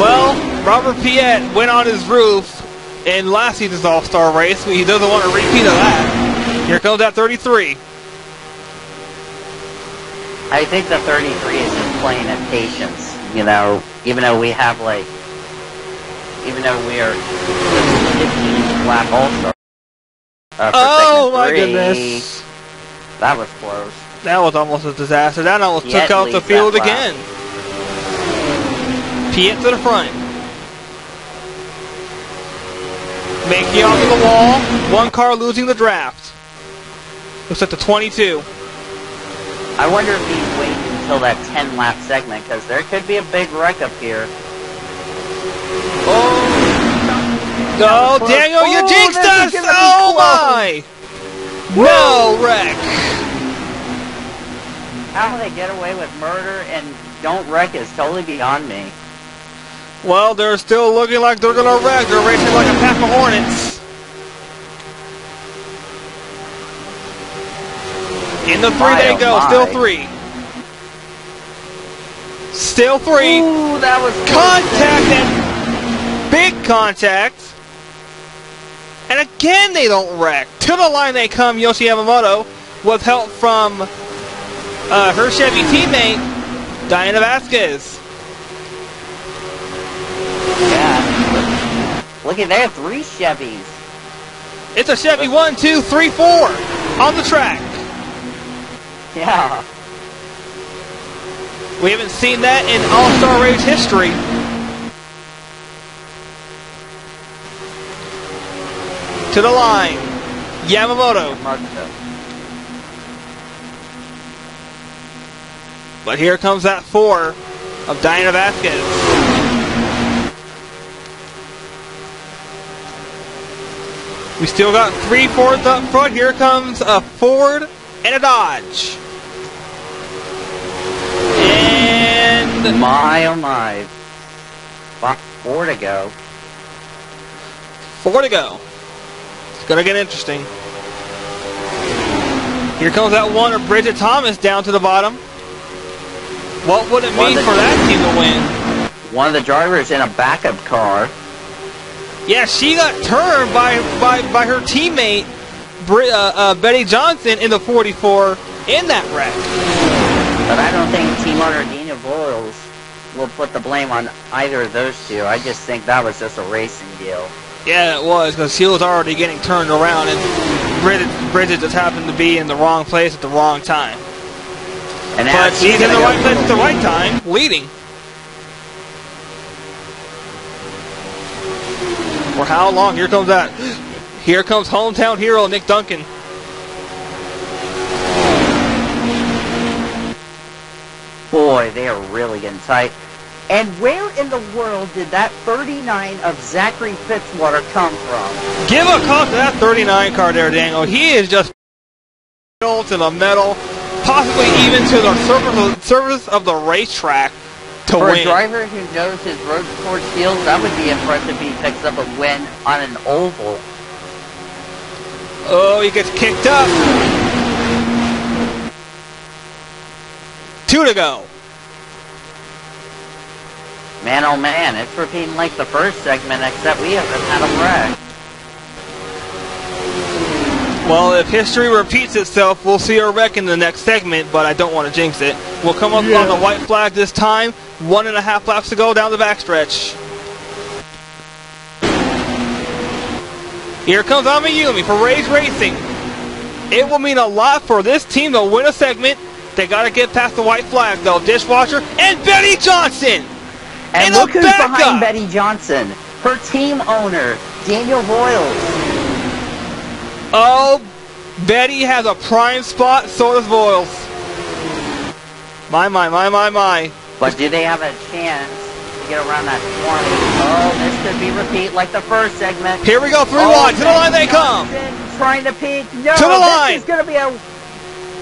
Well, Robert Piet went on his roof in last season's All Star race. He doesn't want a repeat of that. Here comes that 33. I think the 33 is just playing at patience. You know, even though we have like, even though we are 15 lap all star. Uh, Oh my three. goodness. That was close. That was almost a disaster. That almost Piet took out the field again. Piet to the front. Making onto the wall. One car losing the draft. Looks like the 22. I wonder if he's waiting until that 10 lap segment because there could be a big wreck up here. Oh, oh close. Daniel, you Oh, jinxed this us! Oh close. my! No wreck. How they get away with murder and don't wreck is totally beyond me. Well, they're still looking like they're gonna wreck. They're racing like a pack of hornets. In the three My, they oh go. my. Still three. Still three. Ooh, that was Contact and big contact. And again they don't wreck. To the line they come, Yoshi Yamamoto, with help from uh, her Chevy teammate, Diana Vasquez. Yeah. Look at there, three Chevys. It's a Chevy one, two, three, four on the track. Yeah. We haven't seen that in All-Star Race history. To the line, Yamamoto. But here comes that four of Diana Vasquez. We still got three Fords up front. Here comes a Ford and a Dodge. And My oh my. Four to go. four to go. It's gonna get interesting. Here comes that one of Bridget Thomas down to the bottom. What would it mean for that team to win? One of the drivers in a backup car. Yeah, she got turned by by, by her teammate Bri- uh, uh, Betty Johnson in the 44 in that wreck. But I don't think team owner Dina Boyles will put the blame on either of those two. I just think that was just a racing deal. Yeah, it was because she was already getting turned around, and Bridget, Bridget just happened to be in the wrong place at the wrong time. And now But she's in the right place at the right time, leading. For how long? Here comes that. Here comes hometown hero Nick Duncan. Boy, they are really getting tight. And where in the world did that 39 of Zachary Fitzwater come from? Give a call to that 39 car there, Daniel. He is just to the metal, possibly even to the surface, surface of the racetrack to For a driver who knows his road course skills, that would be impressive if he picks up a win on an oval. Oh, he gets kicked up. Two to go. Man, oh man, it's repeating like the first segment, except we haven't had a wreck. Well, if history repeats itself, we'll see a wreck in the next segment, but I don't want to jinx it. We'll come up on the white flag this time. One and a half laps to go down the backstretch. Here comes Amayumi for Rays Racing. It will mean a lot for this team to win a segment. They got to get past the white flag, though. Dishwasher and Betty Johnson. And And look who's backup! behind Betty Johnson. Her team owner, Daniel Boyles. Oh, Betty has a prime spot, so does Boyles. My, my, my, my, my. But do they have a chance to get around that 20? Oh, this could be repeat like the first segment. Here we go, through Oh, one. To the line they come. Trying to peek. No, To the line. this is going to be a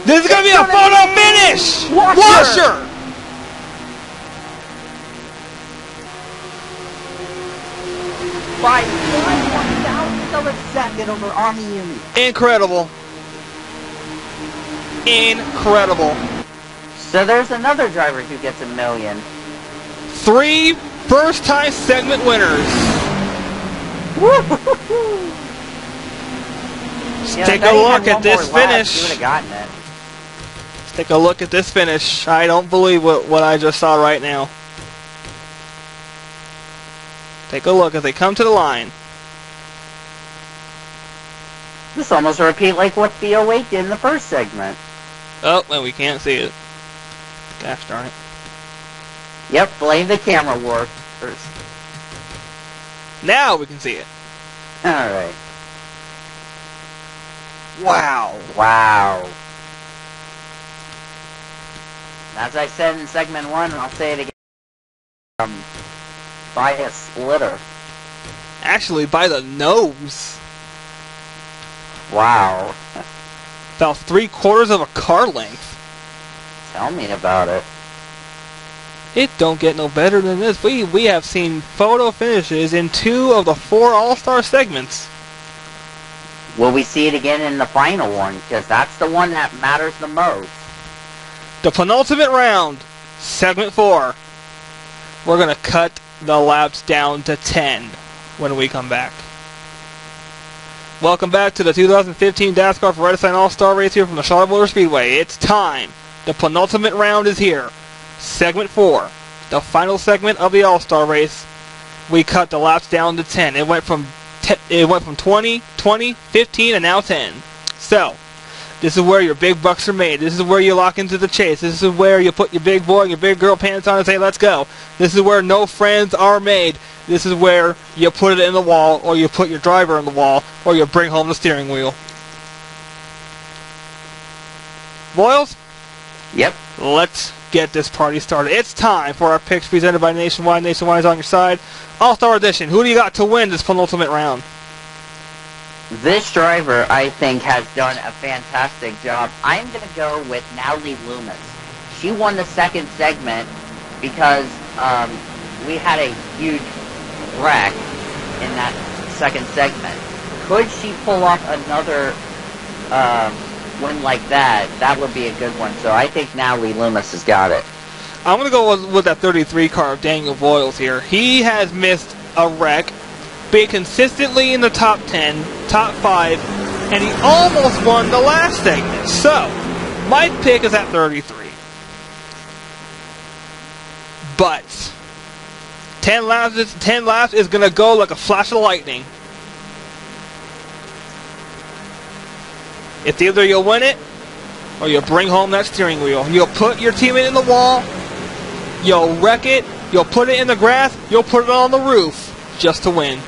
This is going to be a photo be finish. Washer. Washer. by one one thousandth of a second over Amiyumi. Incredible. Incredible. So there's another driver who gets a million. Three first time segment winners. Let's Yeah, take if a look at this more lap, would finish. have gotten it. Let's take a look at this finish. I don't believe what, what I just saw right now. Take a look as they come to the line. This almost a repeat like what the 08 did in the first segment. Oh, and we can't see it. Gosh darn it. Yep, blame the camera work. First. Now we can see it. Alright. Wow. Wow. As I said in segment one, I'll say it again. Um, by a splitter. Actually, by the nose. Wow. About three quarters of a car length. Tell me about it. It don't get no better than this. We we have seen photo finishes in two of the four All-Star segments. Will we see it again in the final one? Because that's the one that matters the most. The penultimate round, segment four. We're gonna cut the laps down to 10 when we come back. Welcome back to the 2015 DASCAR Vredestein All-Star Race here from the Charlotte Motor Speedway. It's time. The penultimate round is here. Segment four, the final segment of the All-Star Race. We cut the laps down to 10. It went from it went from 20, 20, 15, and now 10. So, this is where your big bucks are made. This is where you lock into the chase. This is where you put your big boy and your big girl pants on and say, let's go. This is where no friends are made. This is where you put it in the wall, or you put your driver in the wall, or you bring home the steering wheel. Boyles, Yep. let's get this party started. It's time for our picks presented by Nationwide. Nationwide is on your side. All-Star Edition. Who do you got to win this penultimate round? This driver, I think, has done a fantastic job. I'm going to go with Natalie Loomis. She won the second segment because um, we had a huge wreck in that second segment. Could she pull off another um, win like that? That would be a good one. So I think now Lee Loomis has got it. I'm going to go with, with that 33 car of Daniel Boyles here. He has missed a wreck, been consistently in the top 10, top 5, and he almost won the last segment. So, my pick is at 33. But 10 laps is 10 laps is going to go like a flash of lightning. It's either you'll win it or you'll bring home that steering wheel. You'll put your teammate in the wall, you'll wreck it, you'll put it in the grass, you'll put it on the roof just to win.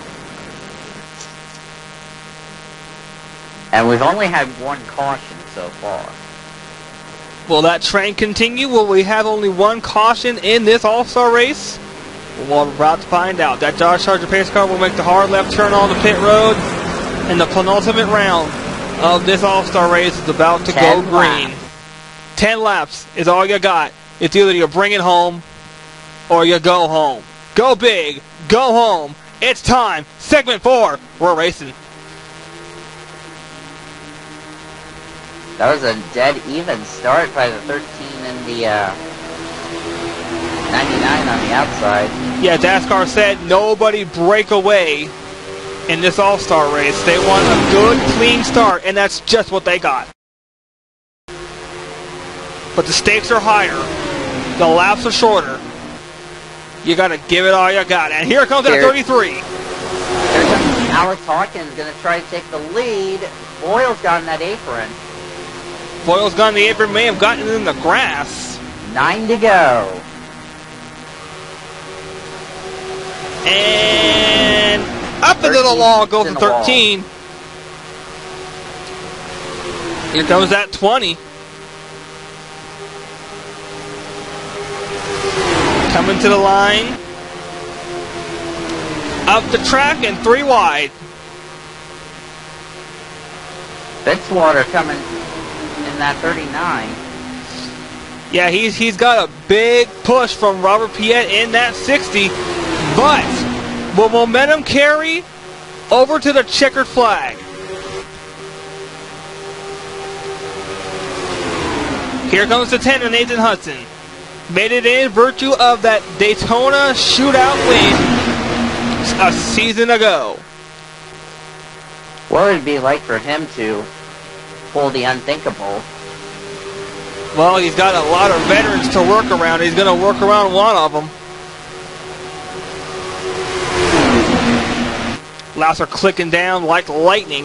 And we've only had one caution so far. Will that trend continue? Will we have only one caution in this All-Star race? Well, we're about to find out. That Dodge Charger pace car will make the hard left turn on the pit road, in the penultimate round of this All-Star race is about to go green. Laps. Ten laps is all you got. It's either you bring it home or you go home. Go big, go home. It's time. Segment four. We're racing. That was a dead even start by the 13 and the uh, 99 on the outside. Yeah, DASCAR said nobody break away in this All-Star race. They want a good, clean start, and that's just what they got. But the stakes are higher. The laps are shorter. You got to give it all you got. And here comes that 33. There comes Alex Hawkins going to try to take the lead. Boyle's got in that apron. Boyle's gun the apron may have gotten in the grass. Nine to go. And up into the 13 wall goes the the wall. 13. Here comes that 20. Coming to the line. Up the track and three wide. Fitzwater coming in that 39. Yeah, he's he's got a big push from Robert Piet in that 60, but will momentum carry over to the checkered flag? Here comes the 10 of Nathan Hudson. Made it in virtue of that Daytona shootout win a season ago. What would it be like for him to pull the unthinkable? Well, he's got a lot of veterans to work around. He's going to work around one of them. Laps are clicking down like lightning.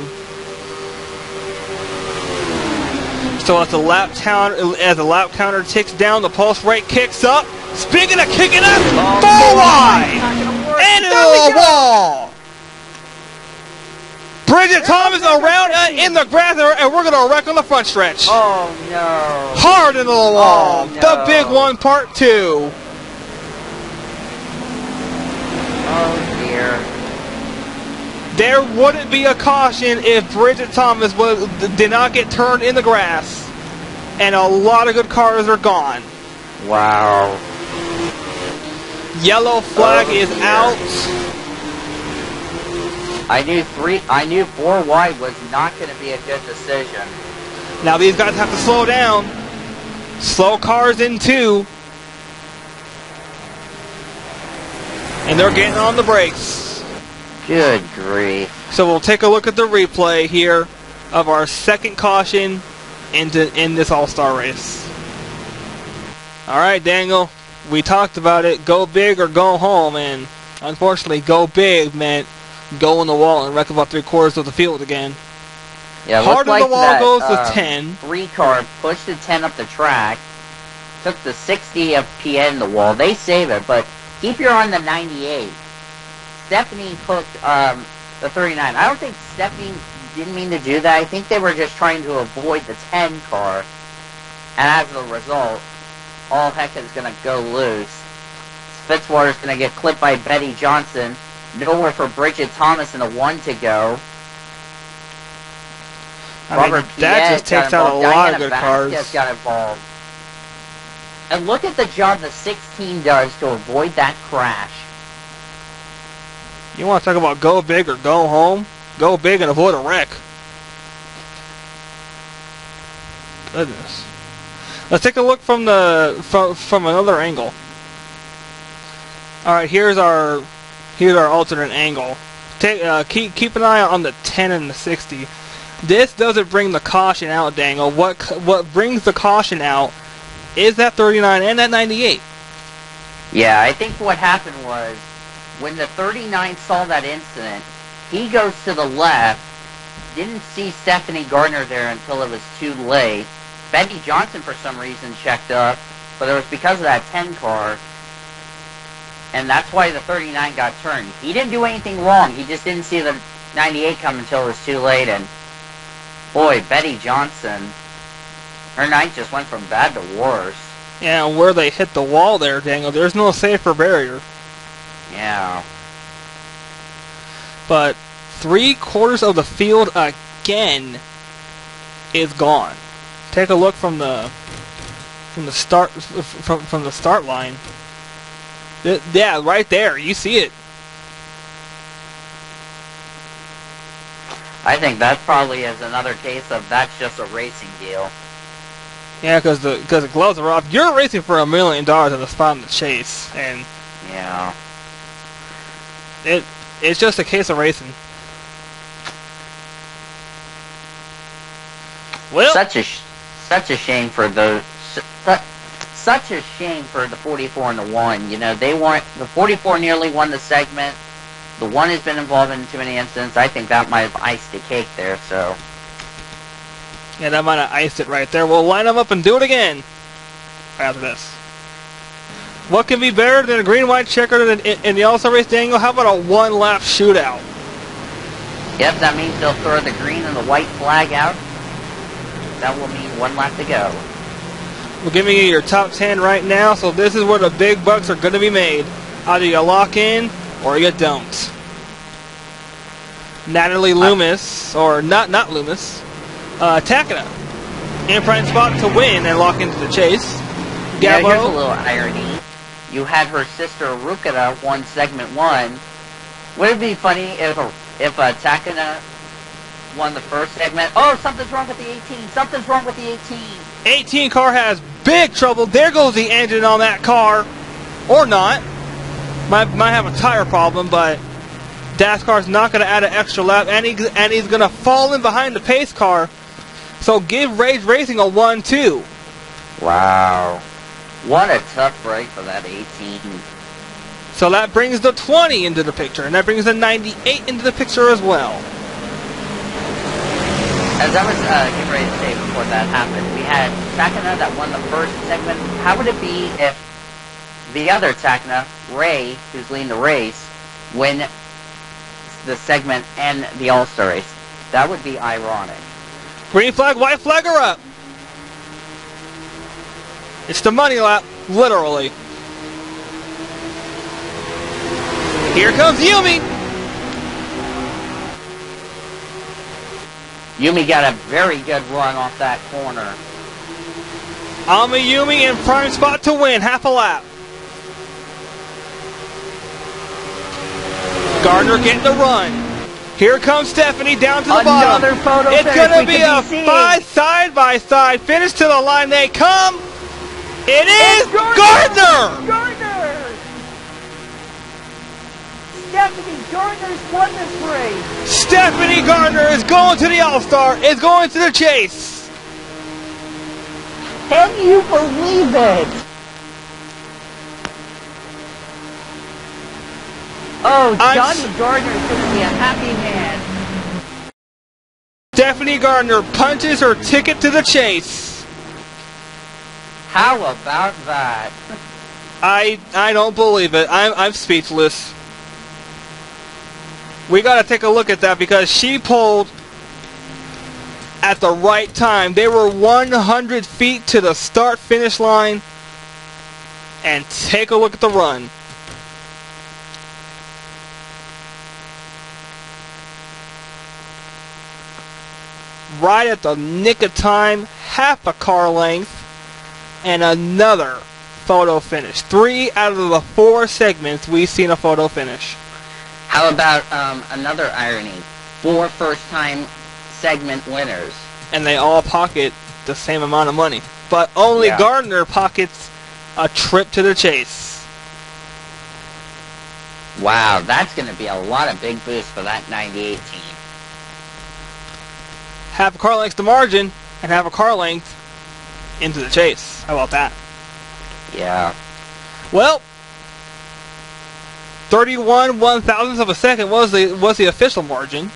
So as the lap counter as the lap counter ticks down, the pulse rate kicks up. Speaking of kicking up, Oh, four wide into the wall. Bridget Thomas around uh, in the grass, and we're going to wreck on the front stretch. Oh no. Hard into the wall. Oh, The big one, part two. Oh dear. There wouldn't be a caution if Bridget Thomas was, did not get turned in the grass. And a lot of good cars are gone. Wow. Yellow flag Oh, is dear. out. I knew three. I knew four wide was not going to be a good decision. Now these guys have to slow down. Slow cars in two. And they're getting on the brakes. Good grief. So we'll take a look at the replay here of our second caution into in this All-Star race. All right, Daniel, we talked about it. Go big or go home, and unfortunately, go big meant go in the wall and wreck about three quarters of the field again. Yeah, Hard in the wall that, goes the uh, 10. Three car pushed the 10 up the track, took the 60 of PN in the wall. They save it, but keep your on the 98. Stephanie hooked um, the 39. I don't think Stephanie didn't mean to do that. I think they were just trying to avoid the 10 car. And as a result, all heck is going to go loose. Fitzwater's going to get clipped by Betty Johnson. Nowhere for Bridget Thomas and a one to go. I mean, Robert that Piet just takes out a lot Diana of good Vasquez cars. got involved. And look at the job the 16 does to avoid that crash. You want to talk about go big or go home? Go big and avoid a wreck. Goodness. Let's take a look from the from from another angle. All right, here's our here's our alternate angle. Take uh, keep keep an eye on the 10 and the 60. This doesn't bring the caution out, Daniel. What what brings the caution out is that 39 and that 98. Yeah, I think what happened was when the 39 saw that incident, he goes to the left, didn't see Stephanie Gardner there until it was too late. Betty Johnson, for some reason, checked up, but it was because of that 10 car, and that's why the 39 got turned. He didn't do anything wrong. He just didn't see the 98 come until it was too late, and boy, Betty Johnson, her night just went from bad to worse. And where they hit the wall there, Daniel, there's no safer barrier. Yeah. but three quarters of the field again is gone. Take a look from the from the start from from the start line. Th- Yeah, right there, you see it. I think that probably is another case of that's just a racing deal. Yeah, because the because the gloves are off. You're racing for a million dollars in the spot in the chase, and Yeah. It it's just a case of racing. Well, Such a sh- such a shame for. Su- su- such a shame for the 44 and the one. You know, they weren't. The 44 nearly won the segment. The one has been involved in too many incidents. I think that might have iced the cake there. So Yeah, that might have iced it right there. We'll line them up and do it again after this. What can be better than a green-white checker in, in, in the All-Star race, Daniel? How about a one-lap shootout? yep, that means they'll throw the green and the white flag out. That will mean one lap to go. We're giving you your top 10 right now, so this is where the big bucks are going to be made. Either you lock in or you don't. Natalie Loomis, or not not Loomis, uh, Takana, in prime spot to win and lock into the chase. You know, here's a little irony. You had her sister Rukada won segment one. Would it be funny if if uh, Takana won the first segment? Oh, something's wrong with the 18. Something's wrong with the 18. 18 car has big trouble. There goes the engine on that car. Or not. Might, might have a tire problem, but DASCAR's not going to add an extra lap, and, he, and he's going to fall in behind the pace car. So give Rage Racing a 1-2. Wow. What a tough break for that 18. So that brings the 20 into the picture, and that brings the 98 into the picture as well. As I was uh, getting ready to say before that happened, we had Takana that won the first segment. How would it be if the other Takana, Ray, who's leading the race, win the segment and the All-Star race? That would be ironic. Green flag, white flag are up. It's the money lap, literally. Here comes Yumi. Yumi got a very good run off that corner. Ami Yumi in prime spot to win, half a lap. Gardner getting the run. Here comes Stephanie down to the Another bottom. photo It's gonna be a five side by side finish to the line. They come. It is Gardner! Gardner. Gardner! Stephanie Gardner's won this race. Stephanie Gardner is going to the All Star. Is going to the chase. Can you believe it? Oh, Johnny Gardner is going to be a happy man. Stephanie Gardner punches her ticket to the chase. How about that? I I don't believe it. I'm I'm speechless. We got to take a look at that because she pulled at the right time. They were 100 feet to the start finish line, and take a look at the run. Right at the nick of time, half a car length, and another photo finish. Three out of the four segments we've seen a photo finish. How about um, another irony? Four first-time segment winners. And they all pocket the same amount of money. But only Yeah. Gardner pockets a trip to the chase. Wow, that's going to be a lot of big boost for that 98 team. Half a car length to margin, and half a car length into the chase. How about that? Yeah. Well, 31 one thousandths of a second was the was the official margin.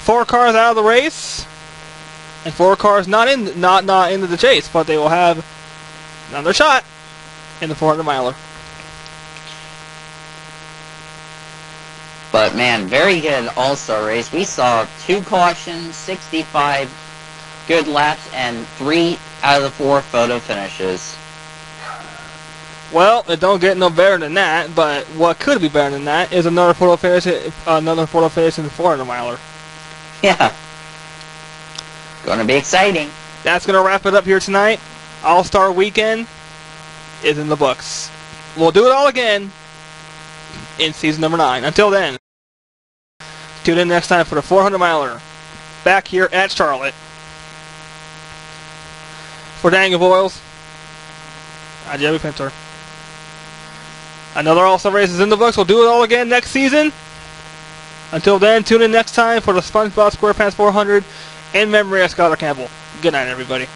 Four cars out of the race, and four cars not in not not into the chase, but they will have another shot in the 400 miler. But man, very good All-Star race. We saw two cautions, 65 good laps, and three out of the four photo finishes. Well, it don't get no better than that, but what could be better than that is another photo finish, another photo finish in the 400 miler. Yeah. Gonna be exciting. That's gonna wrap it up here tonight. All Star Weekend is in the books. We'll do it all again in season number nine. Until then, tune in next time for the 400 miler back here at Charlotte. For Daniel I'm Jimmy Pintor. Another Star race is in the books. We'll do it all again next season. Until then, tune in next time for the SpongeBob SquarePants 400 in memory of Skylar Campbell. Good night, everybody.